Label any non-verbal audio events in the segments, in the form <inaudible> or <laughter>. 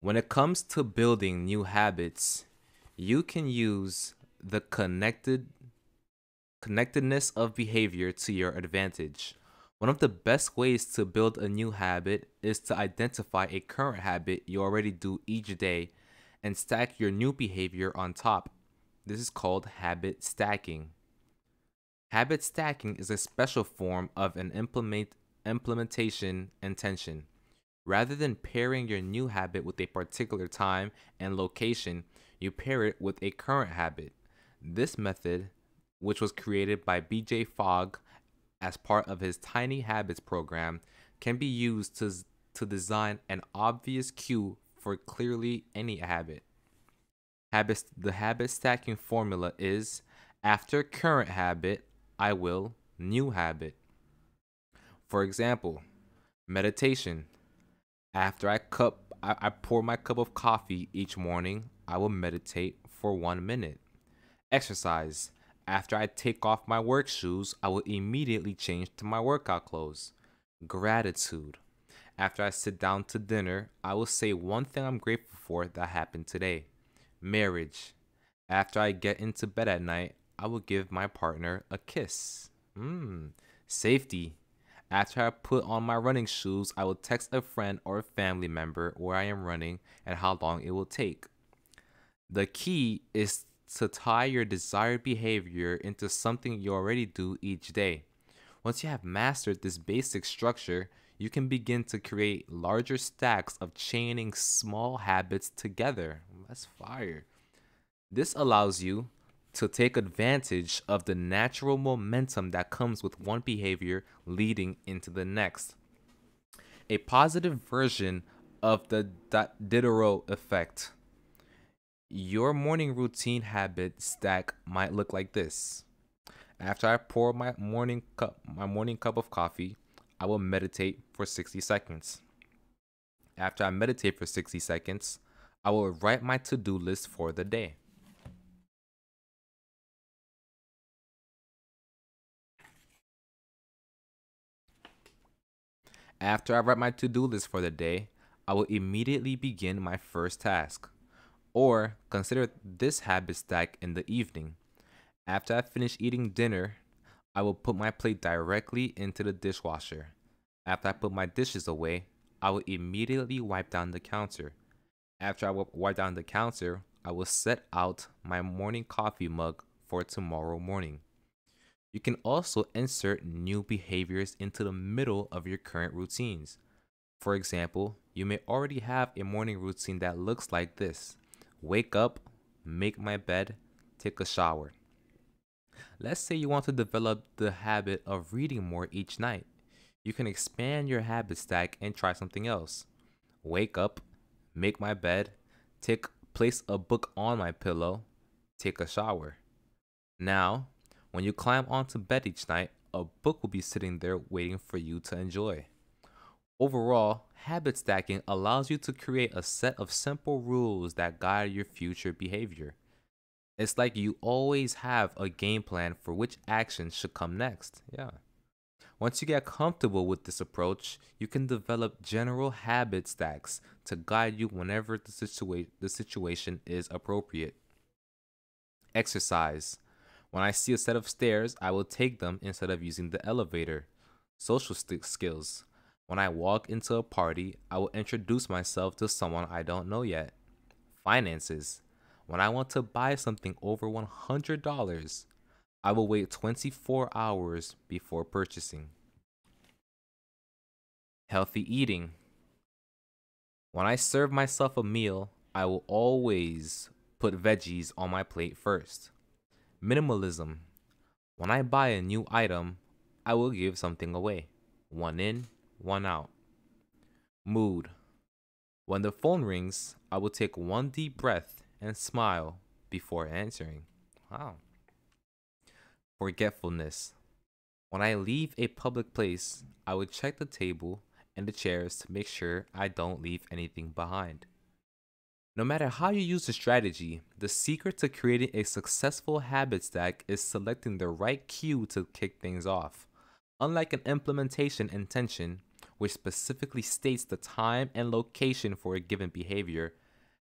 When it comes to building new habits, you can use the connected connectedness of behavior to your advantage. One of the best ways to build a new habit is to identify a current habit you already do each day and stack your new behavior on top. This is called habit stacking. Habit stacking is a special form of an implement implementation intention. Rather than pairing your new habit with a particular time and location, you pair it with a current habit. This method, which was created by BJ Fogg as part of his Tiny Habits program, can be used to, to design an obvious cue for clearly any habit. Habits, the habit stacking formula is after current habit, I will new habit. For example, meditation. After I cup I, I pour my cup of coffee each morning, I will meditate for one minute. Exercise. After I take off my work shoes, I will immediately change to my workout clothes. Gratitude. After I sit down to dinner, I will say one thing I'm grateful for that happened today. Marriage. After I get into bed at night, I will give my partner a kiss. Mmm. Safety. After I put on my running shoes, I will text a friend or a family member where I am running and how long it will take. The key is to tie your desired behavior into something you already do each day. Once you have mastered this basic structure, you can begin to create larger stacks of chaining small habits together. That's fire. This allows you to take advantage of the natural momentum that comes with one behavior leading into the next. A positive version of the Diderot effect. Your morning routine habit stack might look like this. After I pour my morning cup my morning cup of coffee, I will meditate for 60 seconds. After I meditate for 60 seconds, I will write my to-do list for the day. After I write my to do list for the day, I will immediately begin my first task. Or consider this habit stack in the evening. After I finish eating dinner, I will put my plate directly into the dishwasher. After I put my dishes away, I will immediately wipe down the counter. After I wipe down the counter, I will set out my morning coffee mug for tomorrow morning. You can also insert new behaviors into the middle of your current routines. For example, you may already have a morning routine that looks like this wake up, make my bed, take a shower. Let's say you want to develop the habit of reading more each night. You can expand your habit stack and try something else. Wake up, make my bed, take place a book on my pillow, take a shower. Now, when you climb onto bed each night, a book will be sitting there waiting for you to enjoy. Overall, habit stacking allows you to create a set of simple rules that guide your future behavior. It's like you always have a game plan for which action should come next. Yeah. Once you get comfortable with this approach, you can develop general habit stacks to guide you whenever the, situa- the situation is appropriate. Exercise. When I see a set of stairs, I will take them instead of using the elevator. Social st- skills. When I walk into a party, I will introduce myself to someone I don't know yet. Finances. When I want to buy something over $100, I will wait 24 hours before purchasing. Healthy eating. When I serve myself a meal, I will always put veggies on my plate first. Minimalism. When I buy a new item, I will give something away. One in, one out. Mood. When the phone rings, I will take one deep breath and smile before answering. Wow. Forgetfulness. When I leave a public place, I will check the table and the chairs to make sure I don't leave anything behind. No matter how you use the strategy, the secret to creating a successful habit stack is selecting the right cue to kick things off. Unlike an implementation intention, which specifically states the time and location for a given behavior,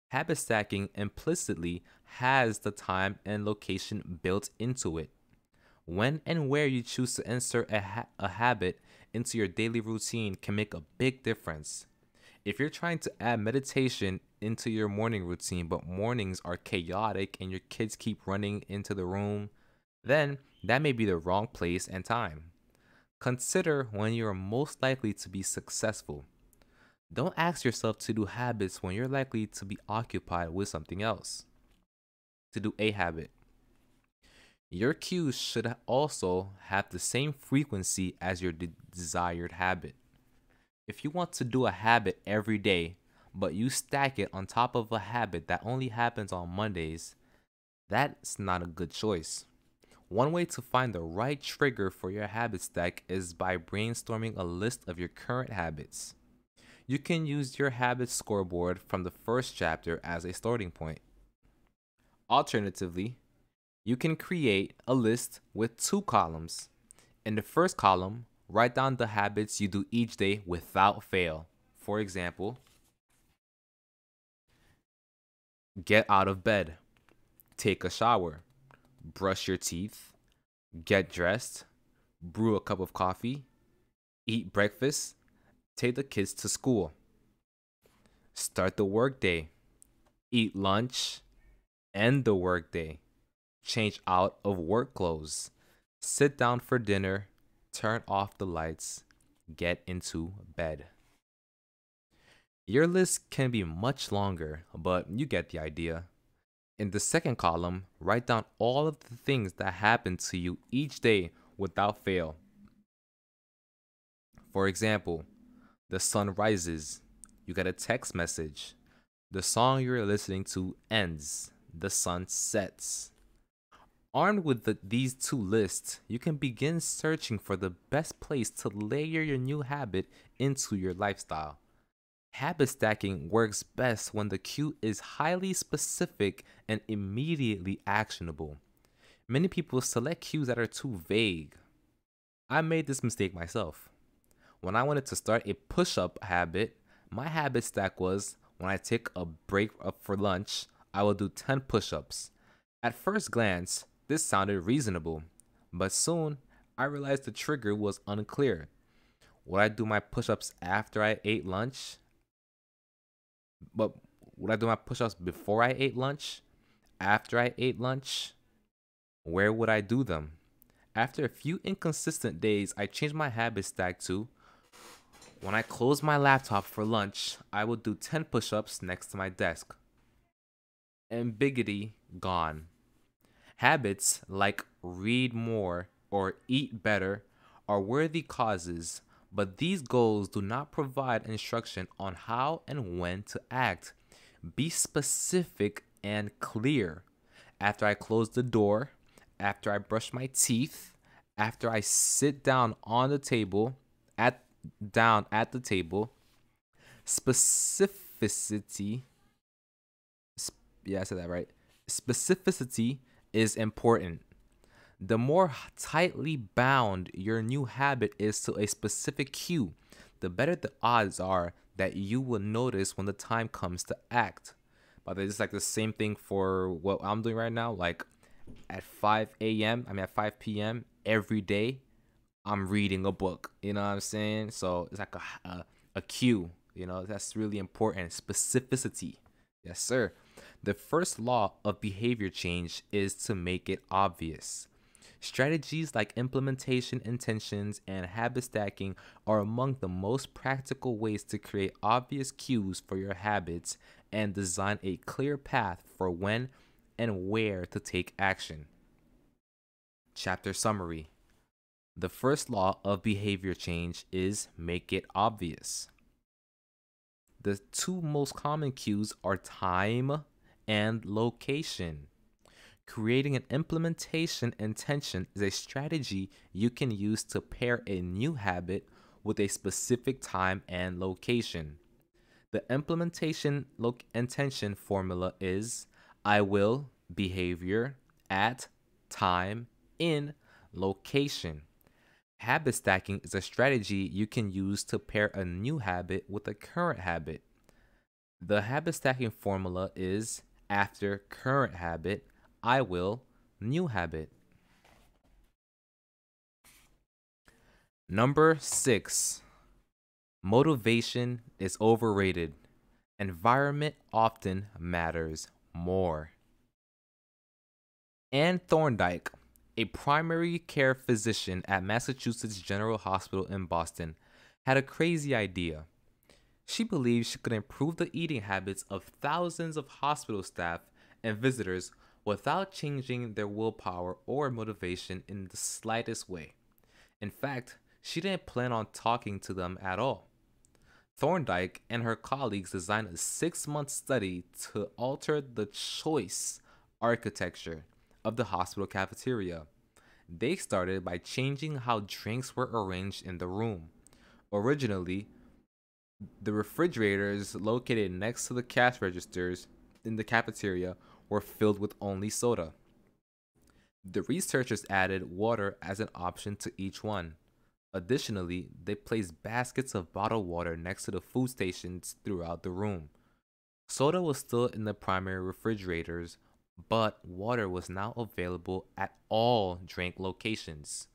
habit stacking implicitly has the time and location built into it. When and where you choose to insert a, ha- a habit into your daily routine can make a big difference. If you're trying to add meditation into your morning routine, but mornings are chaotic and your kids keep running into the room, then that may be the wrong place and time. Consider when you are most likely to be successful. Don't ask yourself to do habits when you're likely to be occupied with something else. To do a habit. Your cues should also have the same frequency as your de- desired habit. If you want to do a habit every day, but you stack it on top of a habit that only happens on Mondays, that's not a good choice. One way to find the right trigger for your habit stack is by brainstorming a list of your current habits. You can use your habit scoreboard from the first chapter as a starting point. Alternatively, you can create a list with two columns. In the first column, write down the habits you do each day without fail. For example, get out of bed, take a shower, brush your teeth, get dressed, brew a cup of coffee, eat breakfast, take the kids to school, start the workday, eat lunch, end the workday, change out of work clothes, sit down for dinner, turn off the lights, get into bed. Your list can be much longer, but you get the idea. In the second column, write down all of the things that happen to you each day without fail. For example, the sun rises, you get a text message. The song you're listening to ends, the sun sets. Armed with the, these two lists, you can begin searching for the best place to layer your new habit into your lifestyle. Habit stacking works best when the cue is highly specific and immediately actionable. Many people select cues that are too vague. I made this mistake myself. When I wanted to start a push up habit, my habit stack was when I take a break up for lunch, I will do 10 push ups. At first glance, this sounded reasonable, but soon I realized the trigger was unclear. Would I do my push ups after I ate lunch? but would I do my push ups before I ate lunch? After I ate lunch? Where would I do them? After a few inconsistent days, I changed my habit stack to when I close my laptop for lunch, I will do 10 push ups next to my desk. Ambiguity gone. Habits like read more or eat better are worthy causes but these goals do not provide instruction on how and when to act. Be specific and clear. After I close the door, after I brush my teeth, after I sit down on the table, at down at the table, specificity yeah, I said that right. Specificity is important. The more tightly bound your new habit is to a specific cue, the better the odds are that you will notice when the time comes to act. But it's like the same thing for what I'm doing right now. Like at 5 a.m., I mean at 5 p.m. every day, I'm reading a book. You know what I'm saying? So it's like a, a, a cue. You know, that's really important. Specificity. Yes, sir. The first law of behavior change is to make it obvious. Strategies like implementation intentions and habit stacking are among the most practical ways to create obvious cues for your habits and design a clear path for when and where to take action. Chapter Summary The first law of behavior change is make it obvious. The two most common cues are time and location. Creating an implementation intention is a strategy you can use to pair a new habit with a specific time and location. The implementation lo- intention formula is I will behavior at time in location. Habit stacking is a strategy you can use to pair a new habit with a current habit. The habit stacking formula is after current habit, I will new habit. Number six, motivation is overrated. Environment often matters more. Anne Thorndike, a primary care physician at Massachusetts General Hospital in Boston, had a crazy idea. She believed she could improve the eating habits of thousands of hospital staff and visitors without changing their willpower or motivation in the slightest way. In fact, she didn't plan on talking to them at all. Thorndike and her colleagues designed a six month study to alter the choice architecture of the hospital cafeteria. They started by changing how drinks were arranged in the room. Originally, the refrigerators located next to the cash registers in the cafeteria were filled with only soda. The researchers added water as an option to each one. Additionally, they placed baskets of bottled water next to the food stations throughout the room. Soda was still in the primary refrigerators, but water was now available at all drink locations.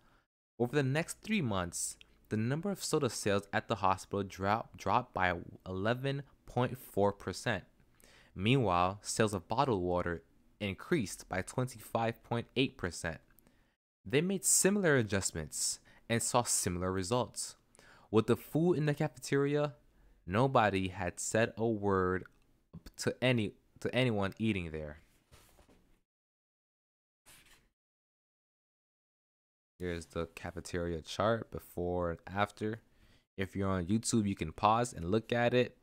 Over the next three months, the number of soda sales at the hospital drop, dropped by 11.4%. Meanwhile, sales of bottled water increased by 25.8%. They made similar adjustments and saw similar results. With the food in the cafeteria, nobody had said a word to any to anyone eating there. Here's the cafeteria chart before and after. If you're on YouTube, you can pause and look at it.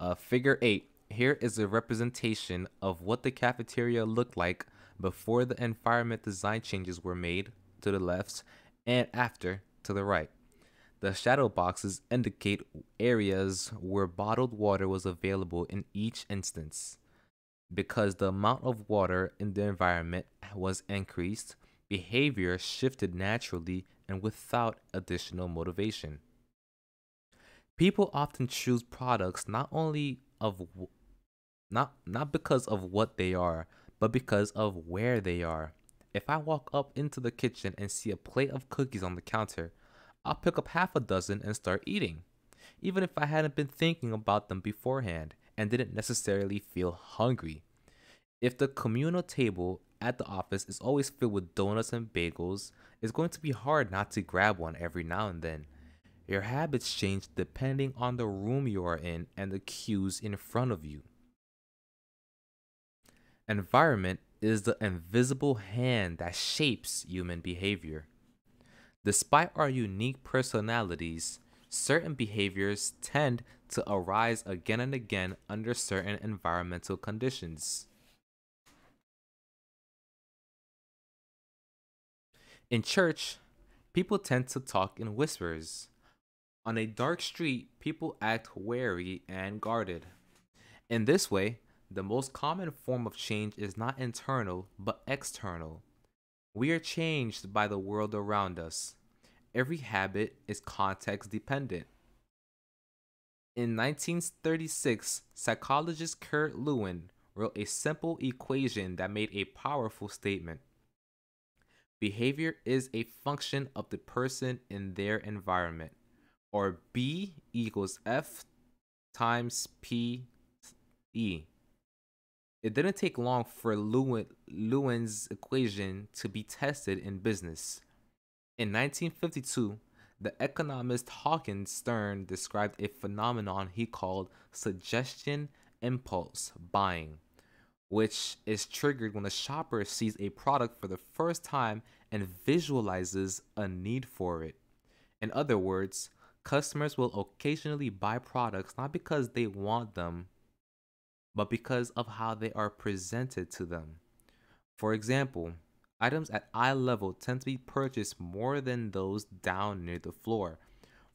Uh, figure 8. Here is a representation of what the cafeteria looked like before the environment design changes were made to the left and after to the right. The shadow boxes indicate areas where bottled water was available in each instance. Because the amount of water in the environment was increased, behavior shifted naturally and without additional motivation. People often choose products not only of not not because of what they are, but because of where they are. If I walk up into the kitchen and see a plate of cookies on the counter, I'll pick up half a dozen and start eating, even if I hadn't been thinking about them beforehand and didn't necessarily feel hungry. If the communal table at the office is always filled with donuts and bagels, it's going to be hard not to grab one every now and then. Your habits change depending on the room you are in and the cues in front of you. Environment is the invisible hand that shapes human behavior. Despite our unique personalities, certain behaviors tend to arise again and again under certain environmental conditions. In church, people tend to talk in whispers. On a dark street, people act wary and guarded. In this way, the most common form of change is not internal, but external. We are changed by the world around us. Every habit is context dependent. In 1936, psychologist Kurt Lewin wrote a simple equation that made a powerful statement. Behavior is a function of the person in their environment, or B equals F times P E. It didn't take long for Lewin, Lewin's equation to be tested in business. In 1952, the economist Hawkins Stern described a phenomenon he called suggestion impulse buying, which is triggered when a shopper sees a product for the first time and visualizes a need for it. In other words, customers will occasionally buy products not because they want them, but because of how they are presented to them. For example, items at eye level tend to be purchased more than those down near the floor.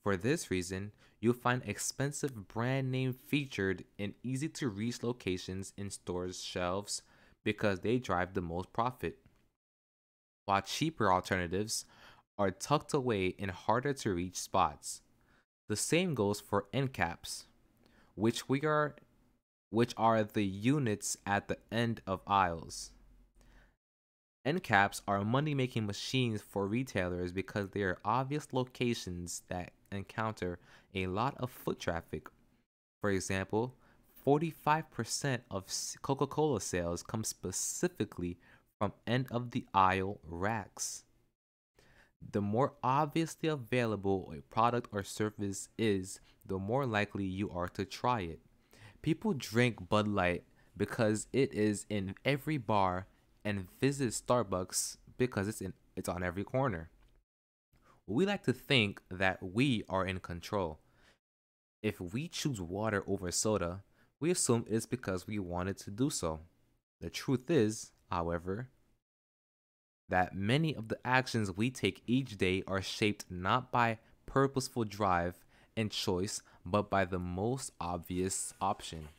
For this reason, you'll find expensive brand name featured in easy to reach locations in stores' shelves because they drive the most profit. while cheaper alternatives are tucked away in harder to reach spots. The same goes for end caps, which we are which are the units at the end of aisles. End caps are money making machines for retailers because they are obvious locations that encounter a lot of foot traffic. For example, 45% of Coca Cola sales come specifically from end of the aisle racks. The more obviously available a product or service is, the more likely you are to try it. People drink Bud Light because it is in every bar and visit Starbucks because it's in it's on every corner. We like to think that we are in control. If we choose water over soda, we assume it's because we wanted to do so. The truth is, however, that many of the actions we take each day are shaped not by purposeful drive and choice, but by the most obvious option.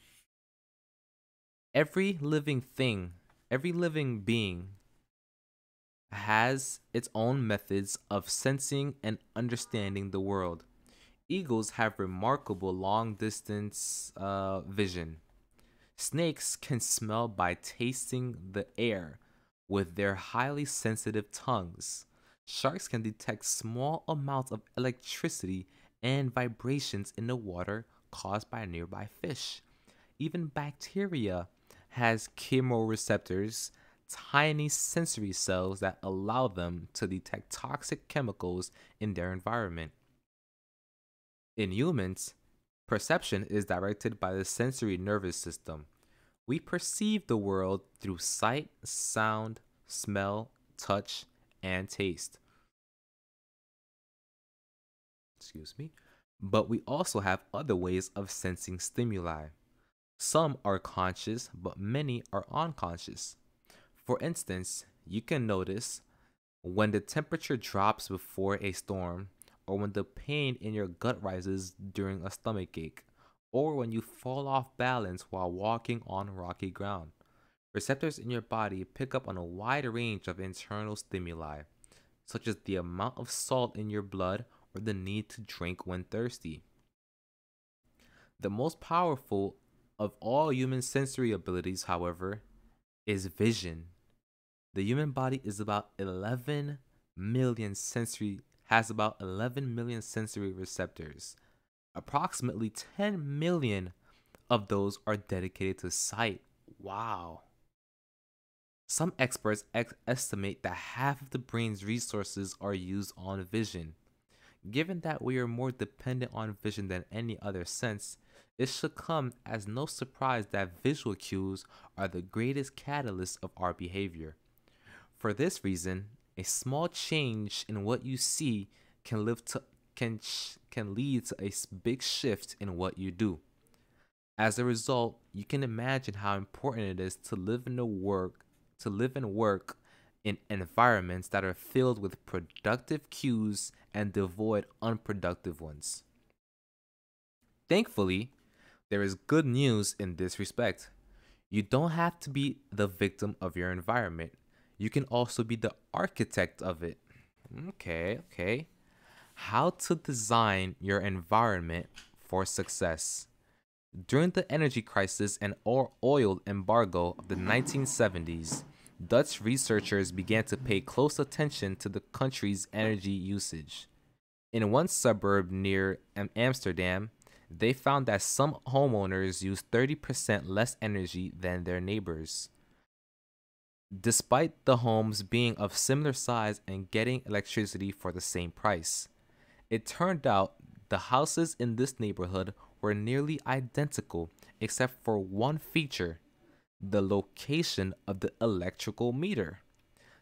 Every living thing, every living being has its own methods of sensing and understanding the world. Eagles have remarkable long distance uh, vision. Snakes can smell by tasting the air with their highly sensitive tongues. Sharks can detect small amounts of electricity and vibrations in the water caused by nearby fish. Even bacteria has chemoreceptors tiny sensory cells that allow them to detect toxic chemicals in their environment. In humans, perception is directed by the sensory nervous system. We perceive the world through sight, sound, smell, touch, and taste. Excuse me. But we also have other ways of sensing stimuli. Some are conscious, but many are unconscious. For instance, you can notice when the temperature drops before a storm, or when the pain in your gut rises during a stomach ache, or when you fall off balance while walking on rocky ground. Receptors in your body pick up on a wide range of internal stimuli, such as the amount of salt in your blood or the need to drink when thirsty. The most powerful of all human sensory abilities, however, is vision. The human body is about 11 million sensory has about 11 million sensory receptors. Approximately 10 million of those are dedicated to sight. Wow. Some experts ex- estimate that half of the brain's resources are used on vision. Given that we are more dependent on vision than any other sense, it should come as no surprise that visual cues are the greatest catalyst of our behavior. For this reason, a small change in what you see can live to can can lead to a big shift in what you do. As a result, you can imagine how important it is to live in the work to live and work in environments that are filled with productive cues and devoid unproductive ones. Thankfully, there is good news in this respect. You don't have to be the victim of your environment you can also be the architect of it. Okay, okay. How to design your environment for success. During the energy crisis and oil embargo of the 1970s, Dutch researchers began to pay close attention to the country's energy usage. In one suburb near Amsterdam, they found that some homeowners use 30% less energy than their neighbors. Despite the homes being of similar size and getting electricity for the same price, it turned out the houses in this neighborhood were nearly identical except for one feature the location of the electrical meter.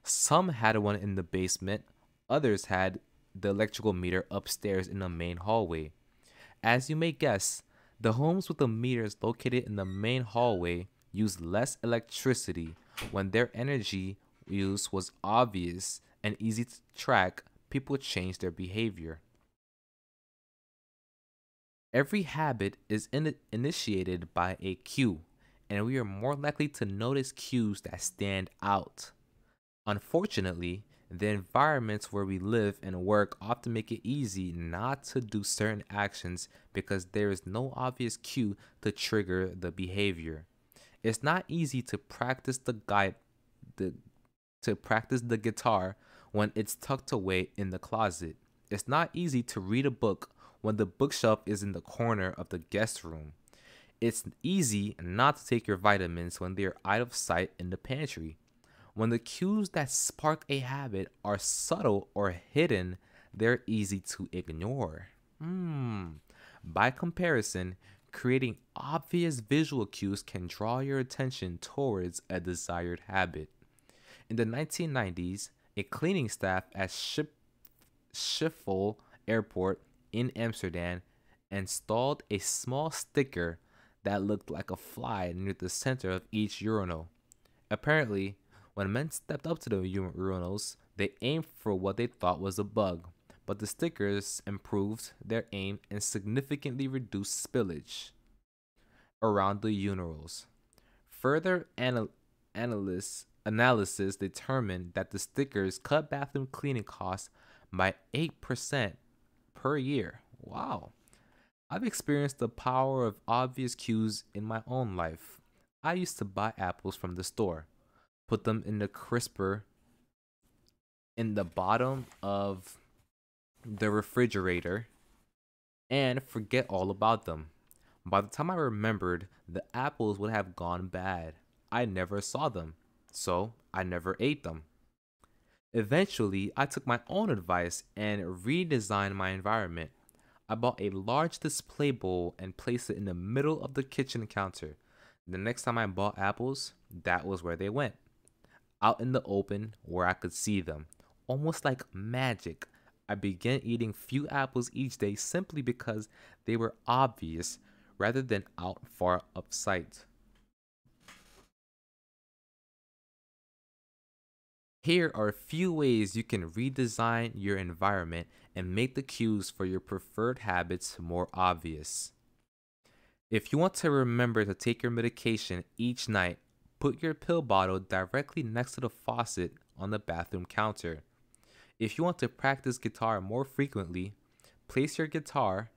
Some had one in the basement, others had the electrical meter upstairs in the main hallway. As you may guess, the homes with the meters located in the main hallway used less electricity when their energy use was obvious and easy to track, people changed their behavior. Every habit is in initiated by a cue, and we are more likely to notice cues that stand out. Unfortunately, The environments where we live and work often make it easy not to do certain actions because there is no obvious cue to trigger the behavior. It's not easy to practice the guide the to practice the guitar when it's tucked away in the closet. It's not easy to read a book when the bookshelf is in the corner of the guest room. It's easy not to take your vitamins when they're out of sight in the pantry. When the cues that spark a habit are subtle or hidden, they're easy to ignore. Hmm. By comparison, creating obvious visual cues can draw your attention towards a desired habit. In the 1990s, a cleaning staff at Schiphol Airport in Amsterdam installed a small sticker that looked like a fly near the center of each urinal. Apparently, when men stepped up to the urinals, they aimed for what they thought was a bug, but the stickers improved their aim and significantly reduced spillage around the urinals. Further anal- analysis, analysis determined that the stickers cut bathroom cleaning costs by 8% per year. Wow. I've experienced the power of obvious cues in my own life. I used to buy apples from the store put them in the crisper in the bottom of the refrigerator and forget all about them. By the time I remembered, the apples would have gone bad. I never saw them, so I never ate them. Eventually, I took my own advice and redesigned my environment. I bought a large display bowl and placed it in the middle of the kitchen counter. The next time I bought apples, that was where they went out in the open where I could see them. Almost like magic, I began eating few apples each day simply because they were obvious rather than out far of sight. Here are a few ways you can redesign your environment and make the cues for your preferred habits more obvious. If you want to remember to take your medication each night, Put your pill bottle directly next to the faucet on the bathroom counter. If you want to practice guitar more frequently, place your guitar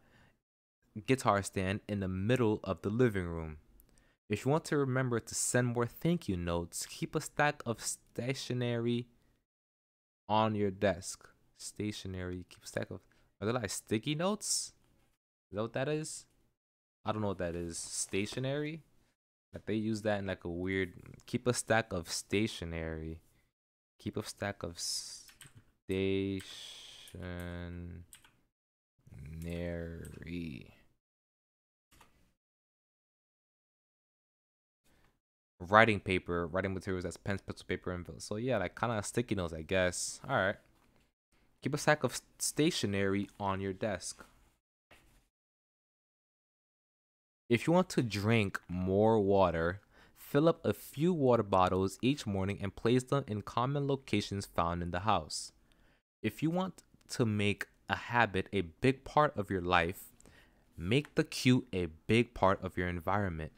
guitar stand in the middle of the living room. If you want to remember to send more thank you notes, keep a stack of stationery on your desk. Stationery, keep a stack of are they like sticky notes? Is that what that is? I don't know what that is. Stationery? They use that in like a weird keep a stack of stationery. Keep a stack of stationery. Writing paper, writing materials that's pens, pencil, paper, and So yeah, like kind of sticky notes, I guess. All right. Keep a stack of stationery on your desk. If you want to drink more water, fill up a few water bottles each morning and place them in common locations found in the house. If you want to make a habit a big part of your life, make the cue a big part of your environment.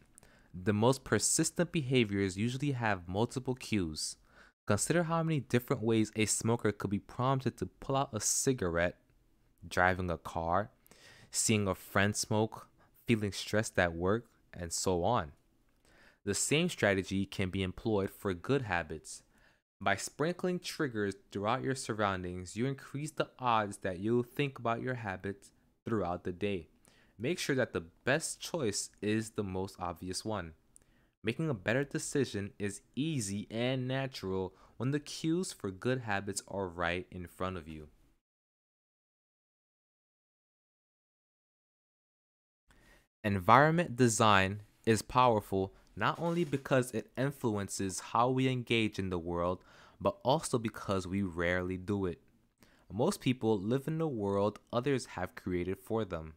The most persistent behaviors usually have multiple cues. Consider how many different ways a smoker could be prompted to pull out a cigarette, driving a car, seeing a friend smoke, feeling stressed at work, and so on. The same strategy can be employed for good habits. By sprinkling triggers throughout your surroundings, you increase the odds that you'll think about your habits throughout the day. Make sure that the best choice is the most obvious one. Making a better decision is easy and natural when the cues for good habits are right in front of you. Environment design is powerful not only because it influences how we engage in the world, but also because we rarely do it. Most people live in the world others have created for them.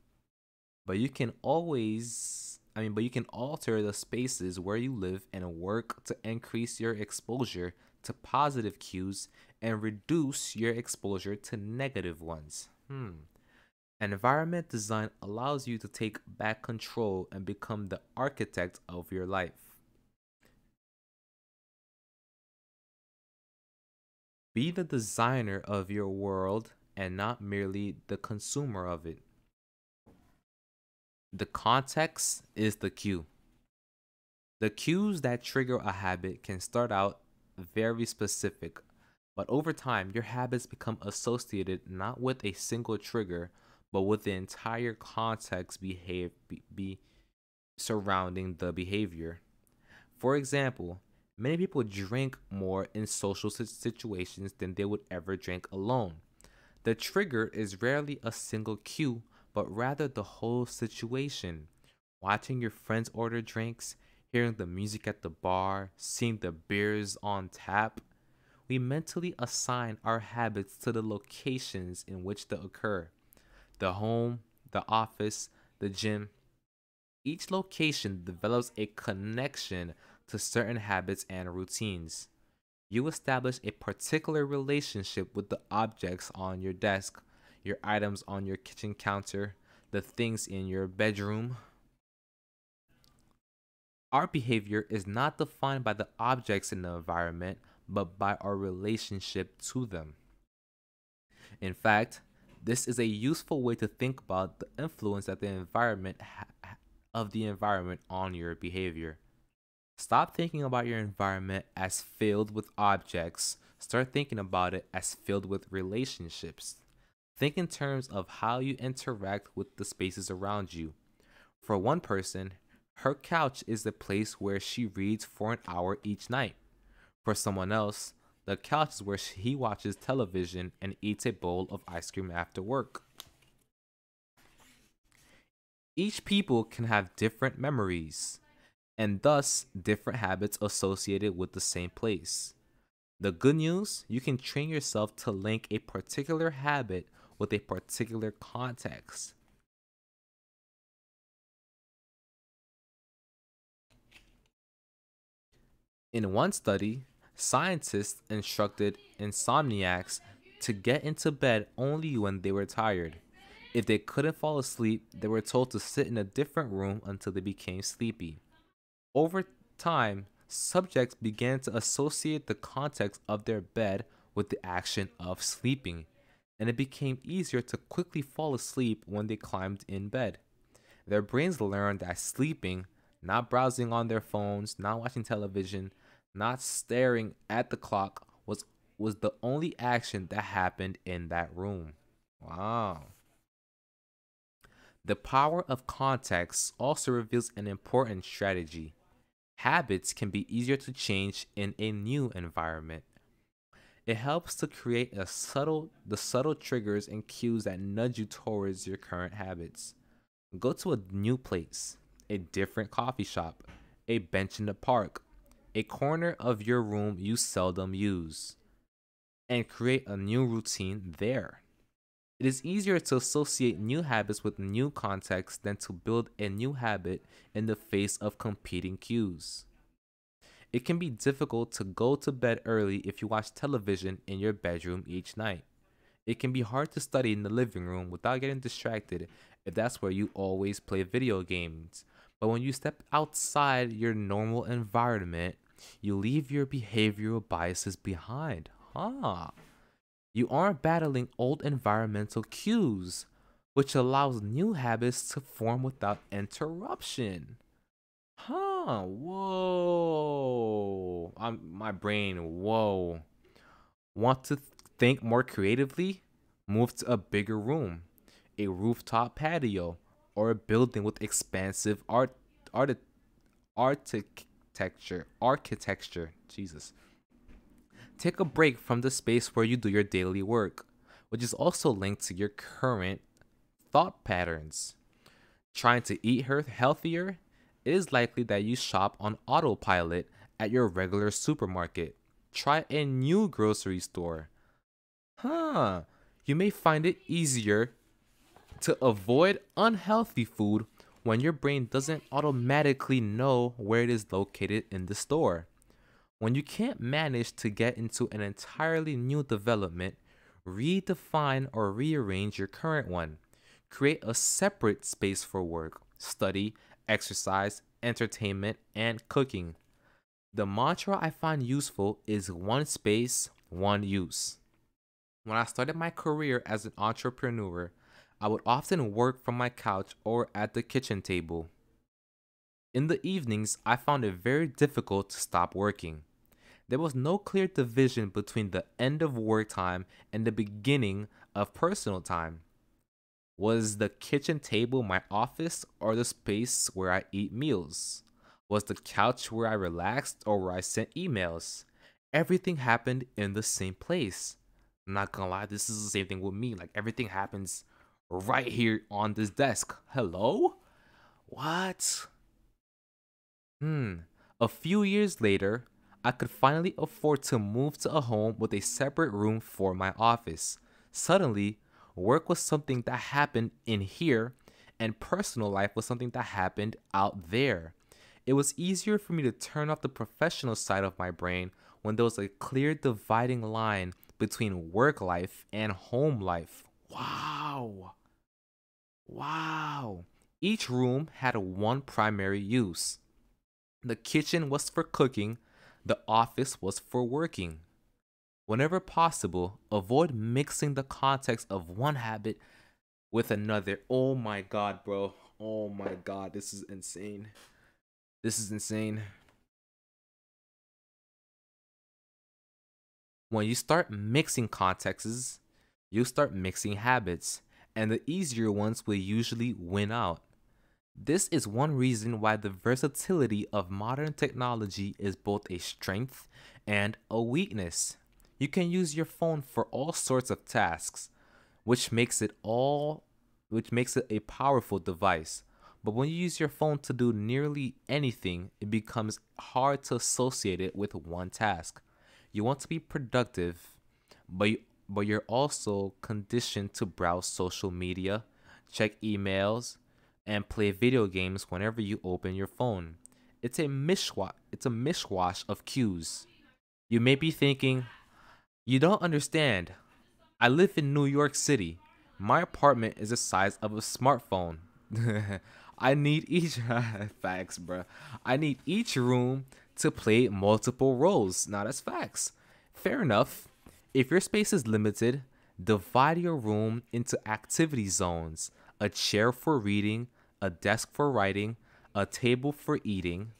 But you can always, I mean, but you can alter the spaces where you live and work to increase your exposure to positive cues and reduce your exposure to negative ones. Hmm. Environment design allows you to take back control and become the architect of your life. Be the designer of your world and not merely the consumer of it. The context is the cue. The cues that trigger a habit can start out very specific, but over time, your habits become associated not with a single trigger, but with the entire context behave, be, be surrounding the behavior. For example, many people drink more in social situations than they would ever drink alone. The trigger is rarely a single cue, but rather the whole situation. Watching your friends order drinks, hearing the music at the bar, seeing the beers on tap. We mentally assign our habits to the locations in which they occur the home, the office, the gym. Each location develops a connection to certain habits and routines. You establish a particular relationship with the objects on your desk, your items on your kitchen counter, the things in your bedroom. Our behavior is not defined by the objects in the environment, but by our relationship to them. In fact, this is a useful way to think about the influence that the environment of the environment on your behavior. Stop thinking about your environment as filled with objects. Start thinking about it as filled with relationships. Think in terms of how you interact with the spaces around you. For one person, her couch is the place where she reads for an hour each night. For someone else, the couch is where he watches television and eats a bowl of ice cream after work. Each people can have different memories and thus different habits associated with the same place. The good news, you can train yourself to link a particular habit with a particular context. In one study, scientists instructed insomniacs to get into bed only when they were tired. If they couldn't fall asleep, they were told to sit in a different room until they became sleepy. Over time, subjects began to associate the context of their bed with the action of sleeping and it became easier to quickly fall asleep when they climbed in bed. Their brains learned that sleeping, not browsing on their phones, not watching television, not staring at the clock was was the only action that happened in that room. Wow. The power of context also reveals an important strategy. Habits can be easier to change in a new environment. It helps to create a subtle the subtle triggers and cues that nudge you towards your current habits. Go to a new place, a different coffee shop, a bench in the park, a corner of your room you seldom use, and create a new routine there. It is easier to associate new habits with new contexts than to build a new habit in the face of competing cues. It can be difficult to go to bed early if you watch television in your bedroom each night. It can be hard to study in the living room without getting distracted if that's where you always play video games. But when you step outside your normal environment, you leave your behavioral biases behind. Huh? You aren't battling old environmental cues, which allows new habits to form without interruption. Huh, whoa. I'm my brain, whoa. Want to think more creatively? Move to a bigger room, a rooftop patio, or a building with expansive art art architecture. Architecture. Jesus. Take a break from the space where you do your daily work, which is also linked to your current thought patterns. Trying to eat healthier it is likely that you shop on autopilot at your regular supermarket. Try a new grocery store. Huh, you may find it easier to avoid unhealthy food when your brain doesn't automatically know where it is located in the store. When you can't manage to get into an entirely new development, redefine or rearrange your current one. Create a separate space for work, study, exercise, entertainment, and cooking. The mantra I find useful is one space, one use. When I started my career as an entrepreneur, I would often work from my couch or at the kitchen table. In the evenings, I found it very difficult to stop working. There was no clear division between the end of work time and the beginning of personal time. Was the kitchen table my office or the space where I eat meals? Was the couch where I relaxed or where I sent emails? Everything happened in the same place. I'm not gonna lie, this is the same thing with me. Like everything happens right here on this desk. Hello? What? Hmm. A few years later, I could finally afford to move to a home with a separate room for my office. Suddenly, work was something that happened in here, and personal life was something that happened out there. It was easier for me to turn off the professional side of my brain when there was a clear dividing line between work life and home life. Wow. Wow. Each room had one primary use. The kitchen was for cooking, the office was for working. Whenever possible, avoid mixing the context of one habit with another. Oh my god, bro. Oh my god, this is insane. This is insane. When you start mixing contexts, you start mixing habits, and the easier ones will usually win out. This is one reason why the versatility of modern technology is both a strength and a weakness. You can use your phone for all sorts of tasks, which makes it all which makes it a powerful device. But when you use your phone to do nearly anything, it becomes hard to associate it with one task. You want to be productive, but you, but you're also conditioned to browse social media, check emails, and play video games whenever you open your phone. It's a mishwash, it's a mishwash of cues. You may be thinking, you don't understand. I live in New York City. My apartment is the size of a smartphone. <laughs> I need each <laughs> facts, bro. I need each room to play multiple roles. Now that's facts. Fair enough. If your space is limited, divide your room into activity zones a chair for reading, a desk for writing, a table for eating.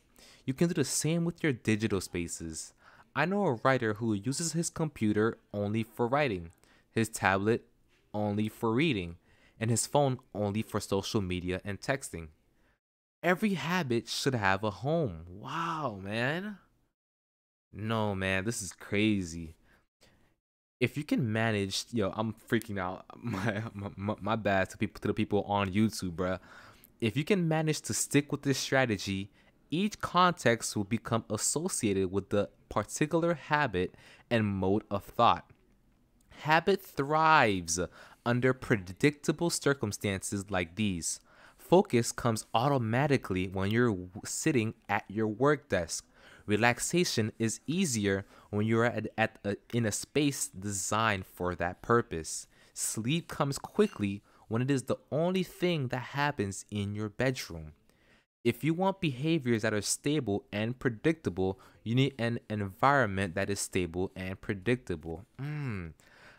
You can do the same with your digital spaces. I know a writer who uses his computer only for writing, his tablet only for reading, and his phone only for social media and texting. Every habit should have a home. Wow, man. No, man, this is crazy if you can manage, yo, I'm freaking out. <laughs> My, my my bad to people to the people on YouTube, bruh. If you can manage to stick with this strategy, each context will become associated with the particular habit and mode of thought. Habit thrives under predictable circumstances like these. Focus comes automatically when you're sitting at your work desk. Relaxation is easier when you're at, at a, in a space designed for that purpose. Sleep comes quickly when it is the only thing that happens in your bedroom. If you want behaviors that are stable and predictable, you need an environment that is stable and predictable. Mm.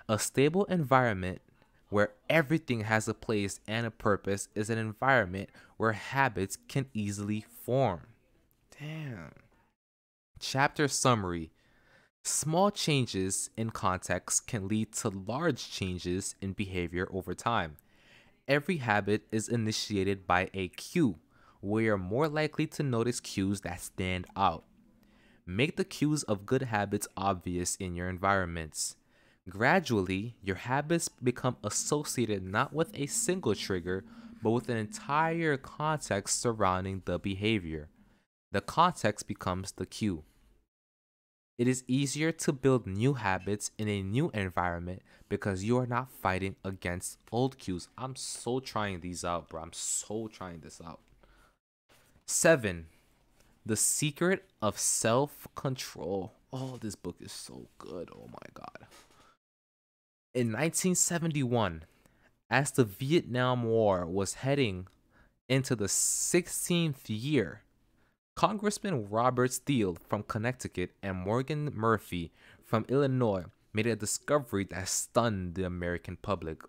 A stable environment where everything has a place and a purpose is an environment where habits can easily form. Damn. Chapter summary Small changes in context can lead to large changes in behavior over time. Every habit is initiated by a cue, where you're more likely to notice cues that stand out. Make the cues of good habits obvious in your environments. Gradually, your habits become associated not with a single trigger, but with an entire context surrounding the behavior. The context becomes the cue. It is easier to build new habits in a new environment because you are not fighting against old cues. I'm so trying these out, bro. I'm so trying this out. Seven, The Secret of Self Control. Oh, this book is so good. Oh my God. In 1971, as the Vietnam War was heading into the 16th year, Congressman Robert Steele from Connecticut and Morgan Murphy from Illinois made a discovery that stunned the American public.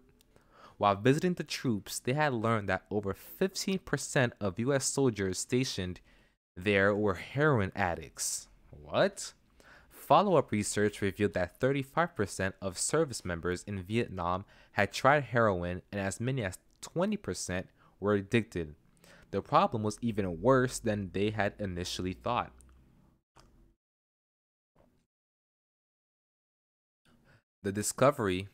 While visiting the troops, they had learned that over 15% of US soldiers stationed there were heroin addicts. What? Follow up research revealed that 35% of service members in Vietnam had tried heroin and as many as 20% were addicted. The problem was even worse than they had initially thought. The discovery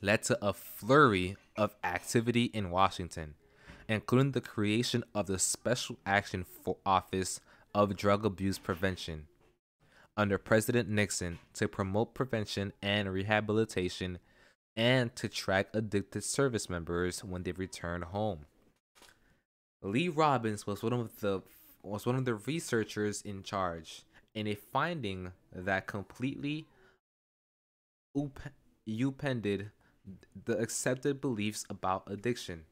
led to a flurry of activity in Washington, including the creation of the Special Action Office of Drug Abuse Prevention under President Nixon to promote prevention and rehabilitation and to track addicted service members when they return home. Lee Robins was one of the was one of the researchers in charge in a finding that completely upended the accepted beliefs about addiction.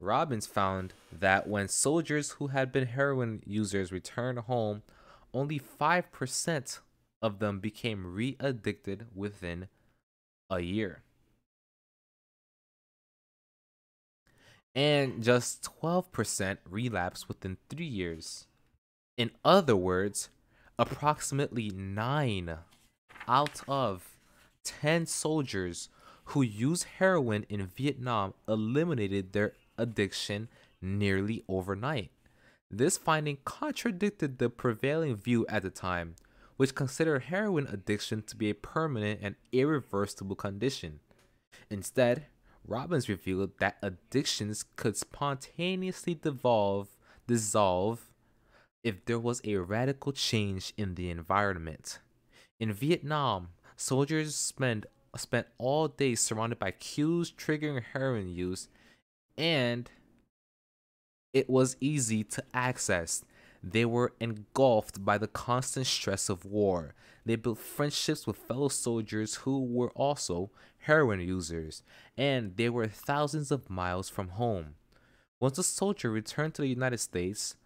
Robins found that when soldiers who had been heroin users returned home, only 5% of them became re addicted within a year. And just 12% relapsed within three years. In other words, approximately 9 out of 10 soldiers who used heroin in Vietnam eliminated their addiction nearly overnight. This finding contradicted the prevailing view at the time, which considered heroin addiction to be a permanent and irreversible condition. Instead, Robins revealed that addictions could spontaneously devolve, dissolve if there was a radical change in the environment. In Vietnam, soldiers spend, spent all day surrounded by cues triggering heroin use and it was easy to access. They were engulfed by the constant stress of war. They built friendships with fellow soldiers who were also heroin users, and they were thousands of miles from home. Once a soldier returned to the United States,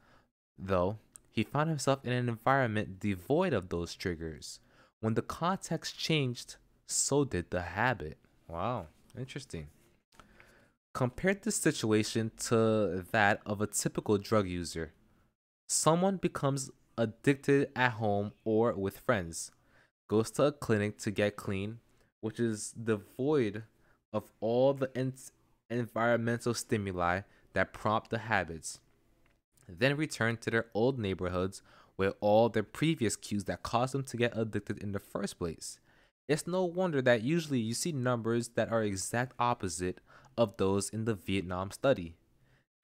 though, he found himself in an environment devoid of those triggers. When the context changed, so did the habit. Wow, interesting. Compare this situation to that of a typical drug user. Someone becomes addicted at home or with friends, goes to a clinic to get clean, which is devoid of all the en- environmental stimuli that prompt the habits, then return to their old neighborhoods with all their previous cues that caused them to get addicted in the first place. It's no wonder that usually you see numbers that are exact opposite of those in the Vietnam study.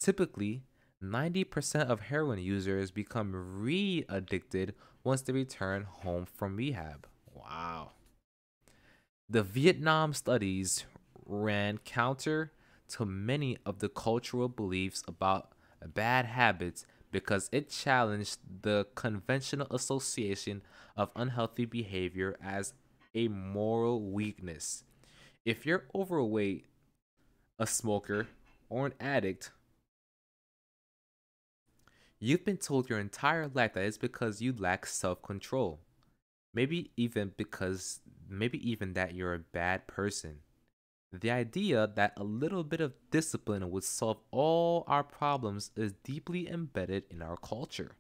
Typically, 90% of heroin users become re addicted once they return home from rehab. Wow. The Vietnam studies ran counter to many of the cultural beliefs about bad habits because it challenged the conventional association of unhealthy behavior as a moral weakness. If you're overweight, a smoker, or an addict, you've been told your entire life that it's because you lack self control. Maybe even because, maybe even that you're a bad person. The idea that a little bit of discipline would solve all our problems is deeply embedded in our culture.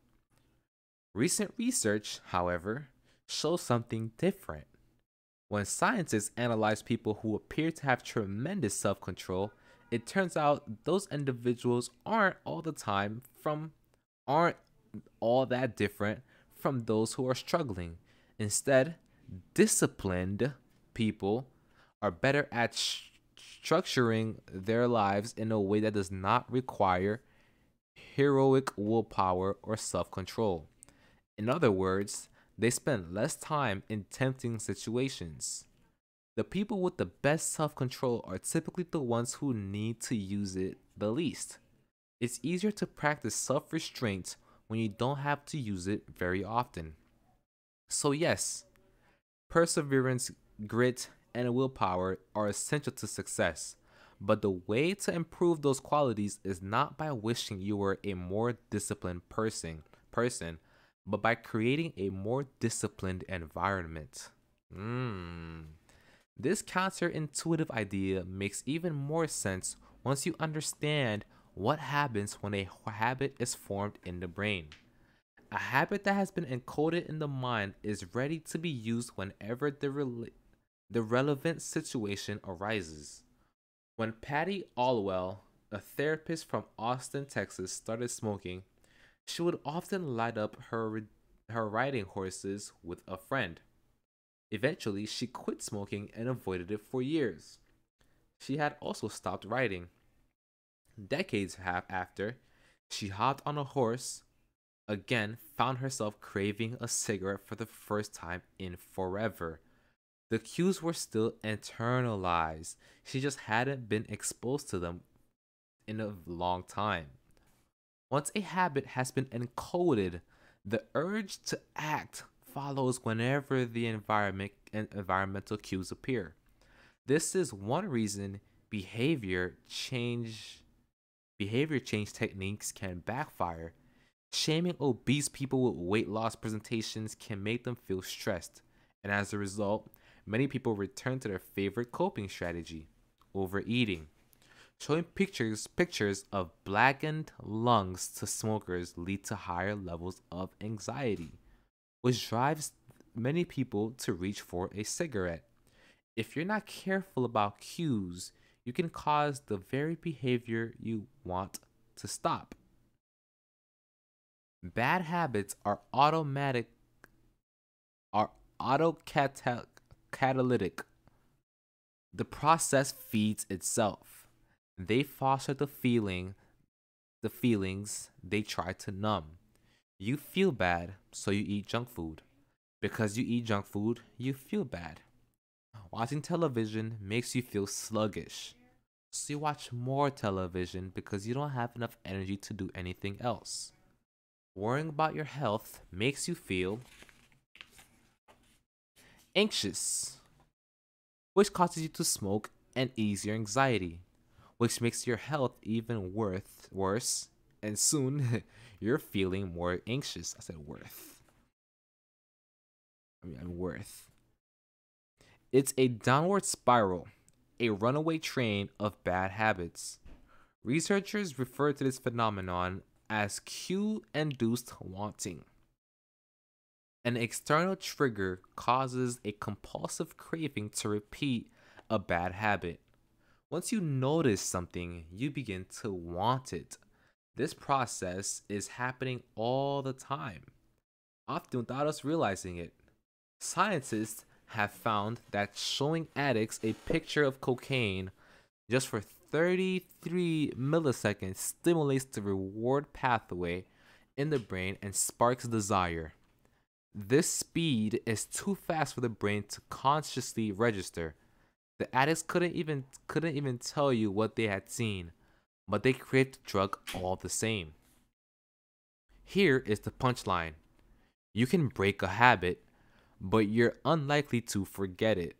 Recent research, however, shows something different. When scientists analyze people who appear to have tremendous self control, it turns out those individuals aren't all the time from aren't all that different from those who are struggling. Instead, disciplined people are better at structuring their lives in a way that does not require heroic willpower or self control. In other words, they spend less time in tempting situations. The people with the best self control are typically the ones who need to use it the least. It's easier to practice self restraint when you don't have to use it very often. So, yes, perseverance, grit, and willpower are essential to success. But the way to improve those qualities is not by wishing you were a more disciplined person, person, but by creating a more disciplined environment. Hmm. This counterintuitive idea makes even more sense once you understand what happens when a habit is formed in the brain. A habit that has been encoded in the mind is ready to be used whenever the, re- the relevant situation arises. When Patty Olwell, a therapist from Austin, Texas, started smoking, she would often light up her, her riding horses with a friend. Eventually, she quit smoking and avoided it for years. She had also stopped riding. Decades half after, she hopped on a horse, again found herself craving a cigarette for the first time in forever. The cues were still internalized. She just hadn't been exposed to them in a long time. Once a habit has been encoded, the urge to act follows whenever the environment and environmental cues appear. This is one reason behavior change behavior change techniques can backfire. Shaming obese people with weight loss presentations can make them feel stressed, and as a result, many people return to their favorite coping strategy, overeating. Showing pictures pictures of blackened lungs to smokers lead to higher levels of anxiety which drives many people to reach for a cigarette. If you're not careful about cues, you can cause the very behavior you want to stop. Bad habits are automatic are autocatalytic. The process feeds itself. They foster the feeling the feelings they try to numb. You feel bad, so you eat junk food. Because you eat junk food, you feel bad. Watching television makes you feel sluggish. So you watch more television because you don't have enough energy to do anything else. Worrying about your health makes you feel anxious, which causes you to smoke and ease your anxiety, which makes your health even worth, worse, and soon <laughs> you're feeling more anxious. I said worth. I mean, I'm worth. It's a downward spiral, a runaway train of bad habits. Researchers refer to this phenomenon as cue induced wanting. An external trigger causes a compulsive craving to repeat a bad habit. Once you notice something, you begin to want it this process is happening all the time, often without us realizing it. Scientists have found that showing addicts a picture of cocaine just for 33 milliseconds stimulates the reward pathway in the brain and sparks desire. This speed is too fast for the brain to consciously register. The addicts couldn't even couldn't even tell you what they had seen but they create the drug all the same. Here is the punchline you can break a habit, but you're unlikely to forget it.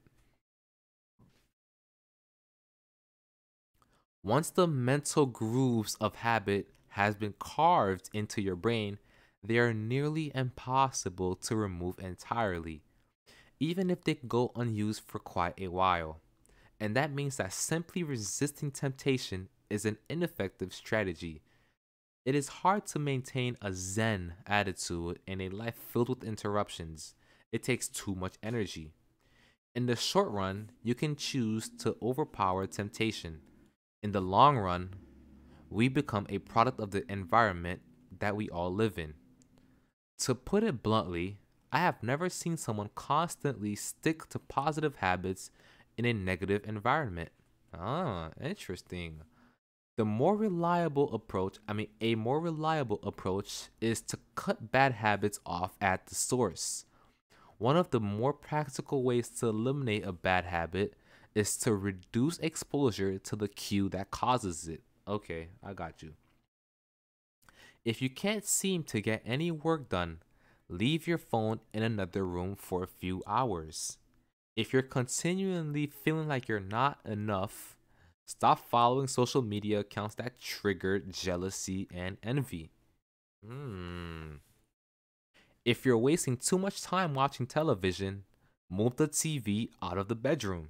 Once the mental grooves of habit has been carved into your brain, they are nearly impossible to remove entirely, even if they go unused for quite a while. And that means that simply resisting temptation is an ineffective strategy. It is hard to maintain a Zen attitude in a life filled with interruptions. It takes too much energy. In the short run, you can choose to overpower temptation. In the long run, we become a product of the environment that we all live in. To put it bluntly, I have never seen someone constantly stick to positive habits in a negative environment. Ah, interesting the more reliable approach, I mean, a more reliable approach is to cut bad habits off at the source. One of the more practical ways to eliminate a bad habit is to reduce exposure to the cue that causes it. Okay, I got you. If you can't seem to get any work done, leave your phone in another room for a few hours. If you're continually feeling like you're not enough, Stop following social media accounts that trigger jealousy and envy. Hmm. If you're wasting too much time watching television, Move the TV out of the bedroom.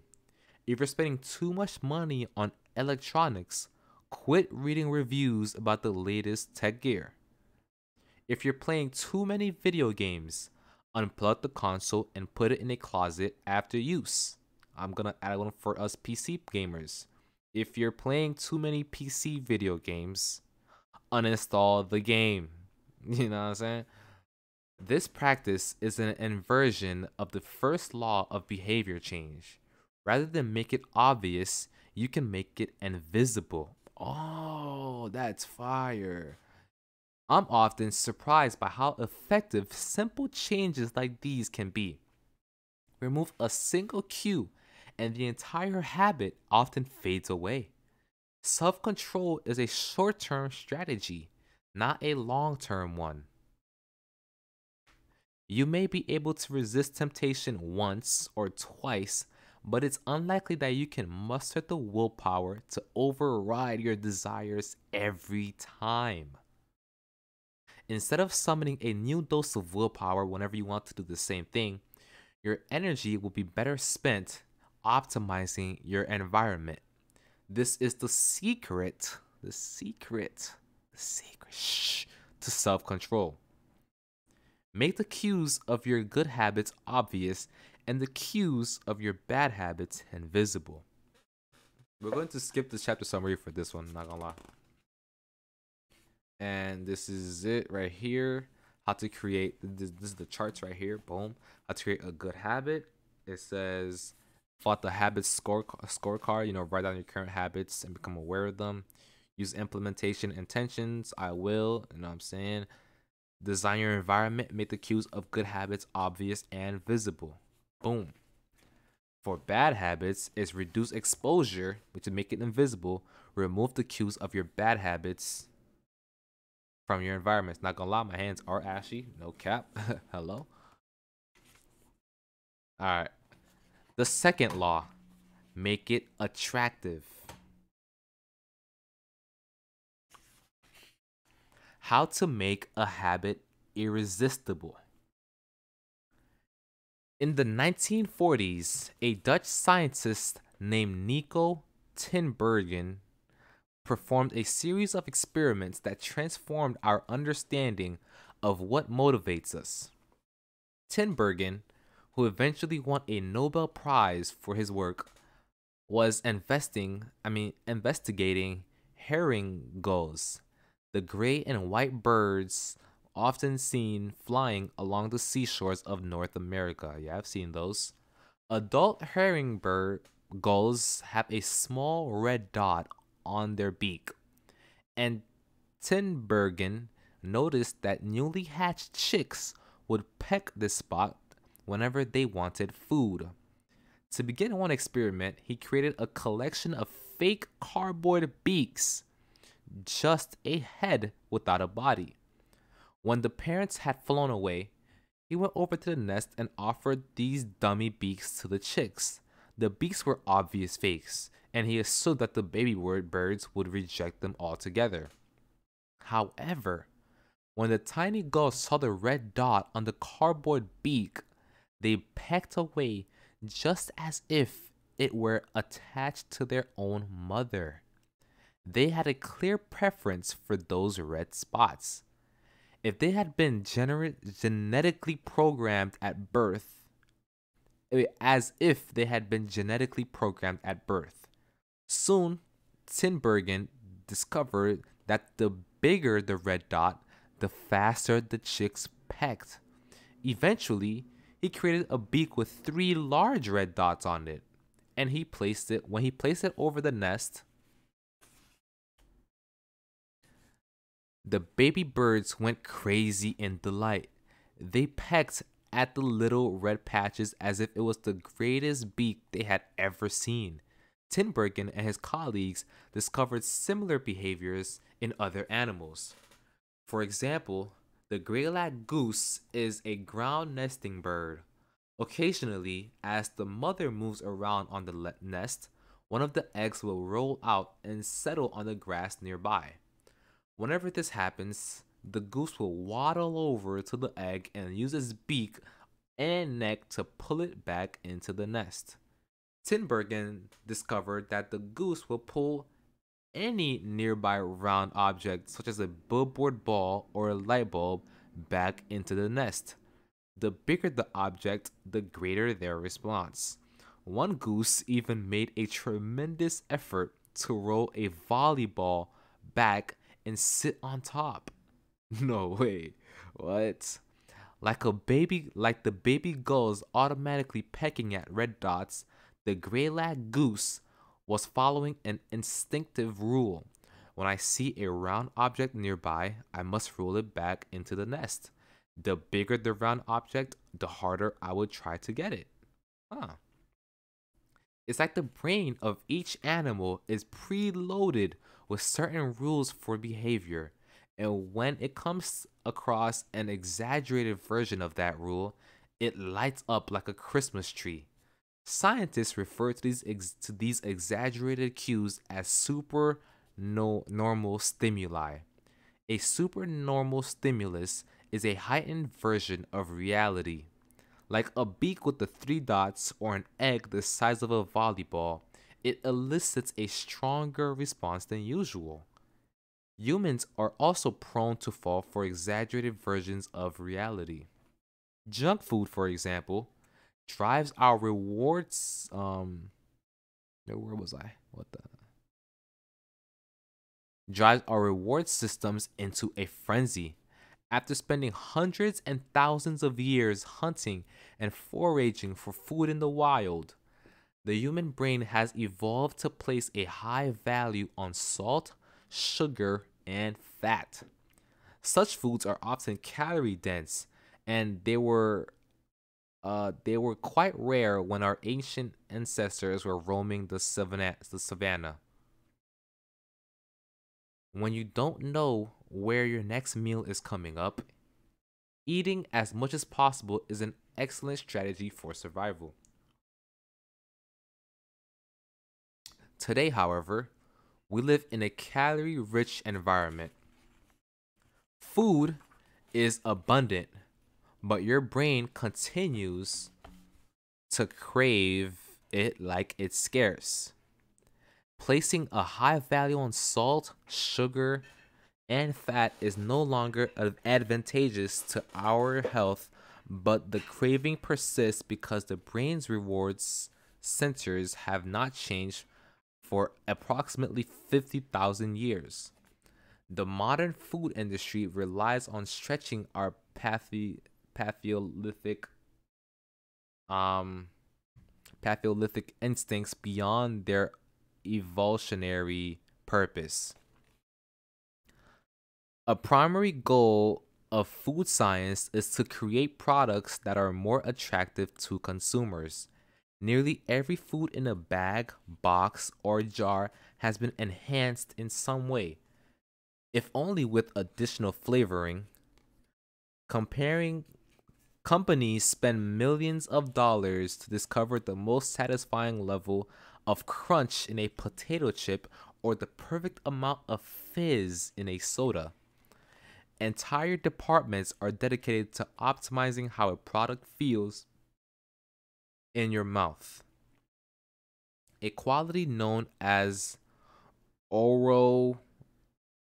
If you're spending too much money on electronics, quit reading reviews about the latest tech gear. If you're playing too many video games, unplug the console and put it in a closet after use. I'm gonna add one for us PC gamers. If you're playing too many PC video games, uninstall the game. <laughs> You know what I'm saying? This practice is an inversion of the first law of behavior change. Rather than make it obvious, you can make it invisible. Oh, that's fire. I'm often surprised by how effective simple changes like these can be. Remove a single cue, and the entire habit often fades away. Self control is a short term strategy, not a long term one. You may be able to resist temptation once or twice, but it's unlikely that you can muster the willpower to override your desires every time. Instead of summoning a new dose of willpower whenever you want to do the same thing, your energy will be better spent optimizing your environment. This is the secret, the secret, the secret shh, to self control. Make the cues of your good habits obvious and the cues of your bad habits invisible. We're going to skip the chapter summary for this one, not gonna lie. And this is it right here. How to create this, this is the charts right here. Boom. How to create a good habit. It says Fought the habits score scorecard. You know, write down your current habits and become aware of them. Use implementation intentions. I will. You know what I'm saying? Design your environment. Make the cues of good habits obvious and visible. Boom. For bad habits, is reduce exposure, which is make it invisible. Remove the cues of your bad habits from your environment. Not gonna lie, my hands are ashy. No cap. <laughs> Hello. All right. The second law make it attractive. How to make a habit irresistible. In the 1940s, a Dutch scientist named Nico Tinbergen performed a series of experiments that transformed our understanding of what motivates us. Tinbergen who eventually won a Nobel Prize for his work, was investing, I mean, investigating herring gulls, the gray and white birds often seen flying along the seashores of North America. Yeah, I've seen those. Adult herring bird gulls have a small red dot on their beak, and Tinbergen noticed that newly hatched chicks would peck this spot whenever they wanted food. To begin one experiment, he created a collection of fake cardboard beaks, just a head without a body. When the parents had flown away, he went over to the nest and offered these dummy beaks to the chicks. The beaks were obvious fakes, and he assumed that the baby birds would reject them altogether. However, when the tiny gull saw the red dot on the cardboard beak, they pecked away just as if it were attached to their own mother. They had a clear preference for those red spots. If they had been gener- genetically programmed at birth, eh, as if they had been genetically programmed at birth. Soon, Tinbergen discovered that the bigger the red dot, the faster the chicks pecked. Eventually, he created a beak with three large red dots on it. And he placed it, when he placed it over the nest, the baby birds went crazy in delight. They pecked at the little red patches as if it was the greatest beak they had ever seen. Tinbergen and his colleagues discovered similar behaviors in other animals. For example, the greylag goose is a ground nesting bird. Occasionally, as the mother moves around on the nest, one of the eggs will roll out and settle on the grass nearby. Whenever this happens, the goose will waddle over to the egg and use its beak and neck to pull it back into the nest. Tinbergen discovered that the goose will pull any nearby round object, such as a billboard ball or a light bulb, back into the nest. The bigger the object, the greater their response. One goose even made a tremendous effort to roll a volleyball back and sit on top. <laughs> No way. What? Like a baby like the baby gulls automatically pecking at red dots, the greylag goose was following an instinctive rule. When I see a round object nearby, I must roll it back into the nest. The bigger the round object, the harder I would try to get it. Huh. It's like the brain of each animal is preloaded with certain rules for behavior. And when it comes across an exaggerated version of that rule, it lights up like a Christmas tree. Scientists refer to these ex- to these exaggerated cues as supernormal stimuli. A supernormal stimulus is a heightened version of reality. Like a beak with the three dots or an egg the size of a volleyball, it elicits a stronger response than usual. Humans are also prone to fall for exaggerated versions of reality. Junk food, for example, drives our rewards um where was I? What the drives our reward systems into a frenzy. After spending hundreds and thousands of years hunting and foraging for food in the wild, the human brain has evolved to place a high value on salt, sugar, and fat. Such foods are often calorie dense and they were uh, they were quite rare when our ancient ancestors were roaming the savannah, the savannah. When you don't know where your next meal is coming up, eating as much as possible is an excellent strategy for survival. Today, however, we live in a calorie rich environment. Food is abundant but your brain continues to crave it like it's scarce. Placing a high value on salt, sugar, and fat is no longer advantageous to our health, but the craving persists because the brain's rewards centers have not changed for approximately 50,000 years. The modern food industry relies on stretching our pathy Paleolithic um Paleolithic instincts beyond their evolutionary purpose. A primary goal of food science is to create products that are more attractive to consumers. Nearly every food in a bag, box, or jar has been enhanced in some way, if only with additional flavoring. Comparing Companies spend millions of dollars to discover the most satisfying level of crunch in a potato chip or the perfect amount of fizz in a soda. Entire departments are dedicated to optimizing how a product feels in your mouth. A quality known as oral